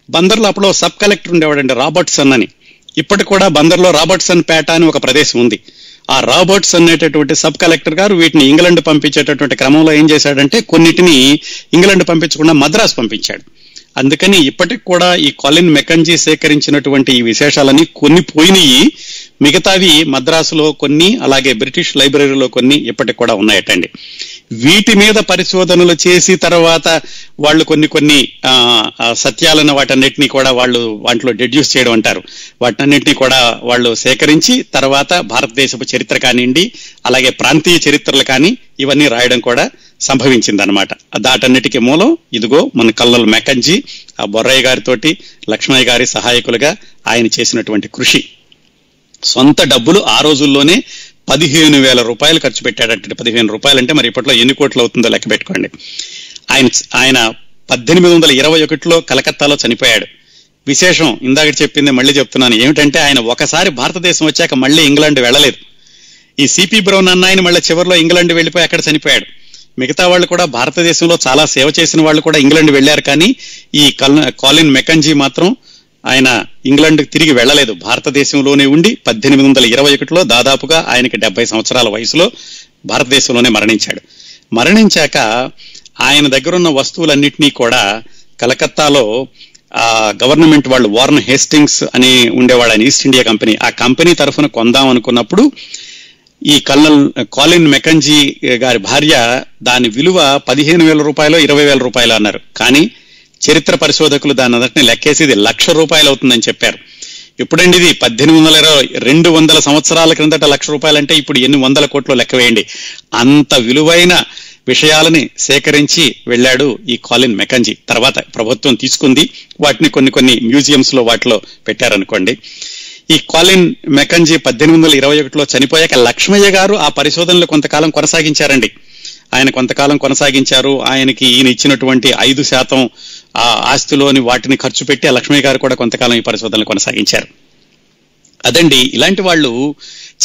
బందర్లో అప్పుడు సబ్ కలెక్టర్ ఉండేవాడండి రాబర్ట్సన్ అని. ఇప్పటికి కూడా బందర్లో రాబర్ట్సన్ పేట అని ఒక ప్రదేశం ఉంది. ఆ రాబర్ట్స్ అనేటటువంటి సబ్ కలెక్టర్ గారు వీటిని ఇంగ్లాండ్ పంపించేటటువంటి క్రమంలో ఏం చేశాడంటే కొన్నిటిని ఇంగ్లాండ్ పంపించకుండా మద్రాసు పంపించాడు. అందుకని ఇప్పటికి కూడా ఈ కాలిన్ మెకంజీ సేకరించినటువంటి ఈ విశేషాలని కొన్ని పోయినాయి. మిగతావి మద్రాసులో కొన్ని అలాగే బ్రిటిష్ లైబ్రరీలో కొన్ని ఇప్పటికి కూడా ఉన్నాయటండి. వీటి మీద పరిశోధనలు చేసి తర్వాత వాళ్ళు కొన్ని కొన్ని ఆ, సత్యాలను వాటన్నిటిని కూడా వాళ్ళు వాటిలో డెడ్యూస్ చేయడం అంటారు. వాటన్నిటిని కూడా వాళ్ళు సేకరించి తర్వాత భారతదేశపు చరిత్ర కానివ్వండి అలాగే ప్రాంతీయ చరిత్రలు కానీ ఇవన్నీ రాయడం కూడా సంభవించింది అనమాట దాటన్నిటికీ మూలం ఇదిగో మన కల్లల మెకంజీ ఆ బొర్రయ్య గారితోటి లక్ష్మయ్య గారి సహాయకులుగా ఆయన చేసినటువంటి కృషి. సొంత డబ్బులు ఆ రోజుల్లోనే పదిహేను వేల రూపాయలు ఖర్చు పెట్టాడంటే పదిహేను రూపాయలు అంటే మరి ఇప్పట్లో ఎన్ని కోట్లు అవుతుందో లెక్క పెట్టుకోండి. ఆయన ఆయన పద్దెనిమిది వందల ఇరవై ఒకటిలో కలకత్తాలో చనిపోయాడు. విశేషం ఇందాక చెప్పింది మళ్ళీ చెప్తున్నాను. ఏమిటంటే ఆయన ఒకసారి భారతదేశం వచ్చాక మళ్ళీ ఇంగ్లాండ్ వెళ్ళలేదు. ఈ సిపి బ్రౌన్ అన్న ఆయన మళ్ళీ చివరిలో ఇంగ్లాండ్ వెళ్ళిపోయి అక్కడ చనిపోయాడు. మిగతా వాళ్ళు కూడా భారతదేశంలో చాలా సేవ చేసిన వాళ్ళు కూడా ఇంగ్లాండ్ వెళ్ళారు కానీ ఈ కల్ కాలిన్ మెకంజీ మాత్రం ఆయన ఇంగ్లాండ్కి తిరిగి వెళ్ళలేదు. భారతదేశంలోనే ఉండి పద్దెనిమిది వందల ఇరవై ఒకటిలో దాదాపుగా ఆయనకి డెబ్బై సంవత్సరాల వయసులో భారతదేశంలోనే మరణించాడు. మరణించాక ఆయన దగ్గరున్న వస్తువులన్నింటినీ కూడా కలకత్తాలో ఆ గవర్నమెంట్ వాళ్ళు వార్న్ హేస్టింగ్స్ అని ఉండేవాడు ఆయన ఈస్ట్ ఇండియా కంపెనీ. ఆ కంపెనీ తరఫున కొందాం అనుకున్నప్పుడు ఈ కల్నల్ కాలిన్ మెకంజీ గారి భార్య దాని విలువ పదిహేను వేల రూపాయలు ఇరవై వేల రూపాయలు అన్నారు. కానీ చరిత్ర పరిశోధకులు దాని అంతటిని లెక్కేసి ఇది లక్ష రూపాయలు అవుతుందని చెప్పారు. ఎప్పుడండి ఇది పద్దెనిమిది వందల ఇరవై రెండు వందల సంవత్సరాల క్రిందట లక్ష రూపాయలు అంటే ఇప్పుడు ఎన్ని వందల కోట్లు లెక్క వేయండి. అంత విలువైన విషయాలని సేకరించి వెళ్ళాడు ఈ కాలిన్ మెకంజీ. తర్వాత ప్రభుత్వం తీసుకుంది. వాటిని కొన్ని కొన్ని మ్యూజియంస్లో వాటిలో పెట్టారనుకోండి. ఈ కాలిన్ మెకంజీ పద్దెనిమిది వందల ఇరవై ఒకటిలో చనిపోయాక లక్ష్మయ్య గారు ఆ పరిశోధనలు కొంతకాలం కొనసాగించారండి. ఆయన కొంతకాలం కొనసాగించారు. ఆయనకి ఈయన ఇచ్చినటువంటి ఐదు శాతం ఆ ఆస్తిలోని వాటిని ఖర్చు పెట్టి ఆ గారు కూడా కొంతకాలం ఈ పరిశోధనలు కొనసాగించారు. అదండి ఇలాంటి వాళ్ళు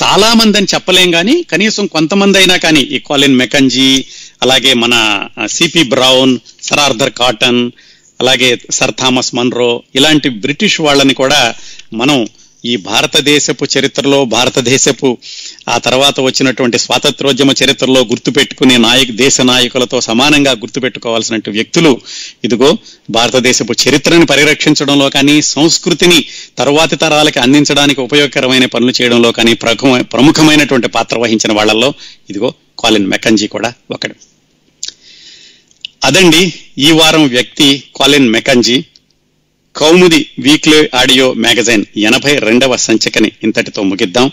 చాలా మంది అని చెప్పలేం కానీ కనీసం కొంతమంది అయినా కానీ ఈ కాలిన్ మెకంజీ అలాగే మన CP Brown sir Arthur Cotton అలాగే సర్ థామస్ మన్రో ఇలాంటి బ్రిటిష్ వాళ్ళని కూడా మనం ఈ భారతదేశపు చరిత్రలో భారతదేశపు ఆ తర్వాత వచ్చినటువంటి స్వాతంత్రోద్యమ చరిత్రలో గుర్తుపెట్టుకునే నాయక దేశ నాయకులతో సమానంగా గుర్తుపెట్టుకోవాల్సిన వ్యక్తులు ఇదిగో భారతదేశపు చరిత్రను పరిరక్షించడంలో కానీ సంస్కృతిని తరువాతి తరాలకి అందించడానికి ఉపయోగకరమైన పనులు చేయడంలో కానీ ప్రముఖ- ప్రముఖమైనటువంటి పాత్ర వహించిన వాళ్ళల్లో ఇదిగో కాలిన్ మెకంజీ కూడా ఒకడు. అదండి ఈ వారం వ్యక్తి Colin Mackenzie. Kaumudi weekly audio magazine ఎనభై రెండవ సంచికని ఇంతటితో ముగిద్దాం.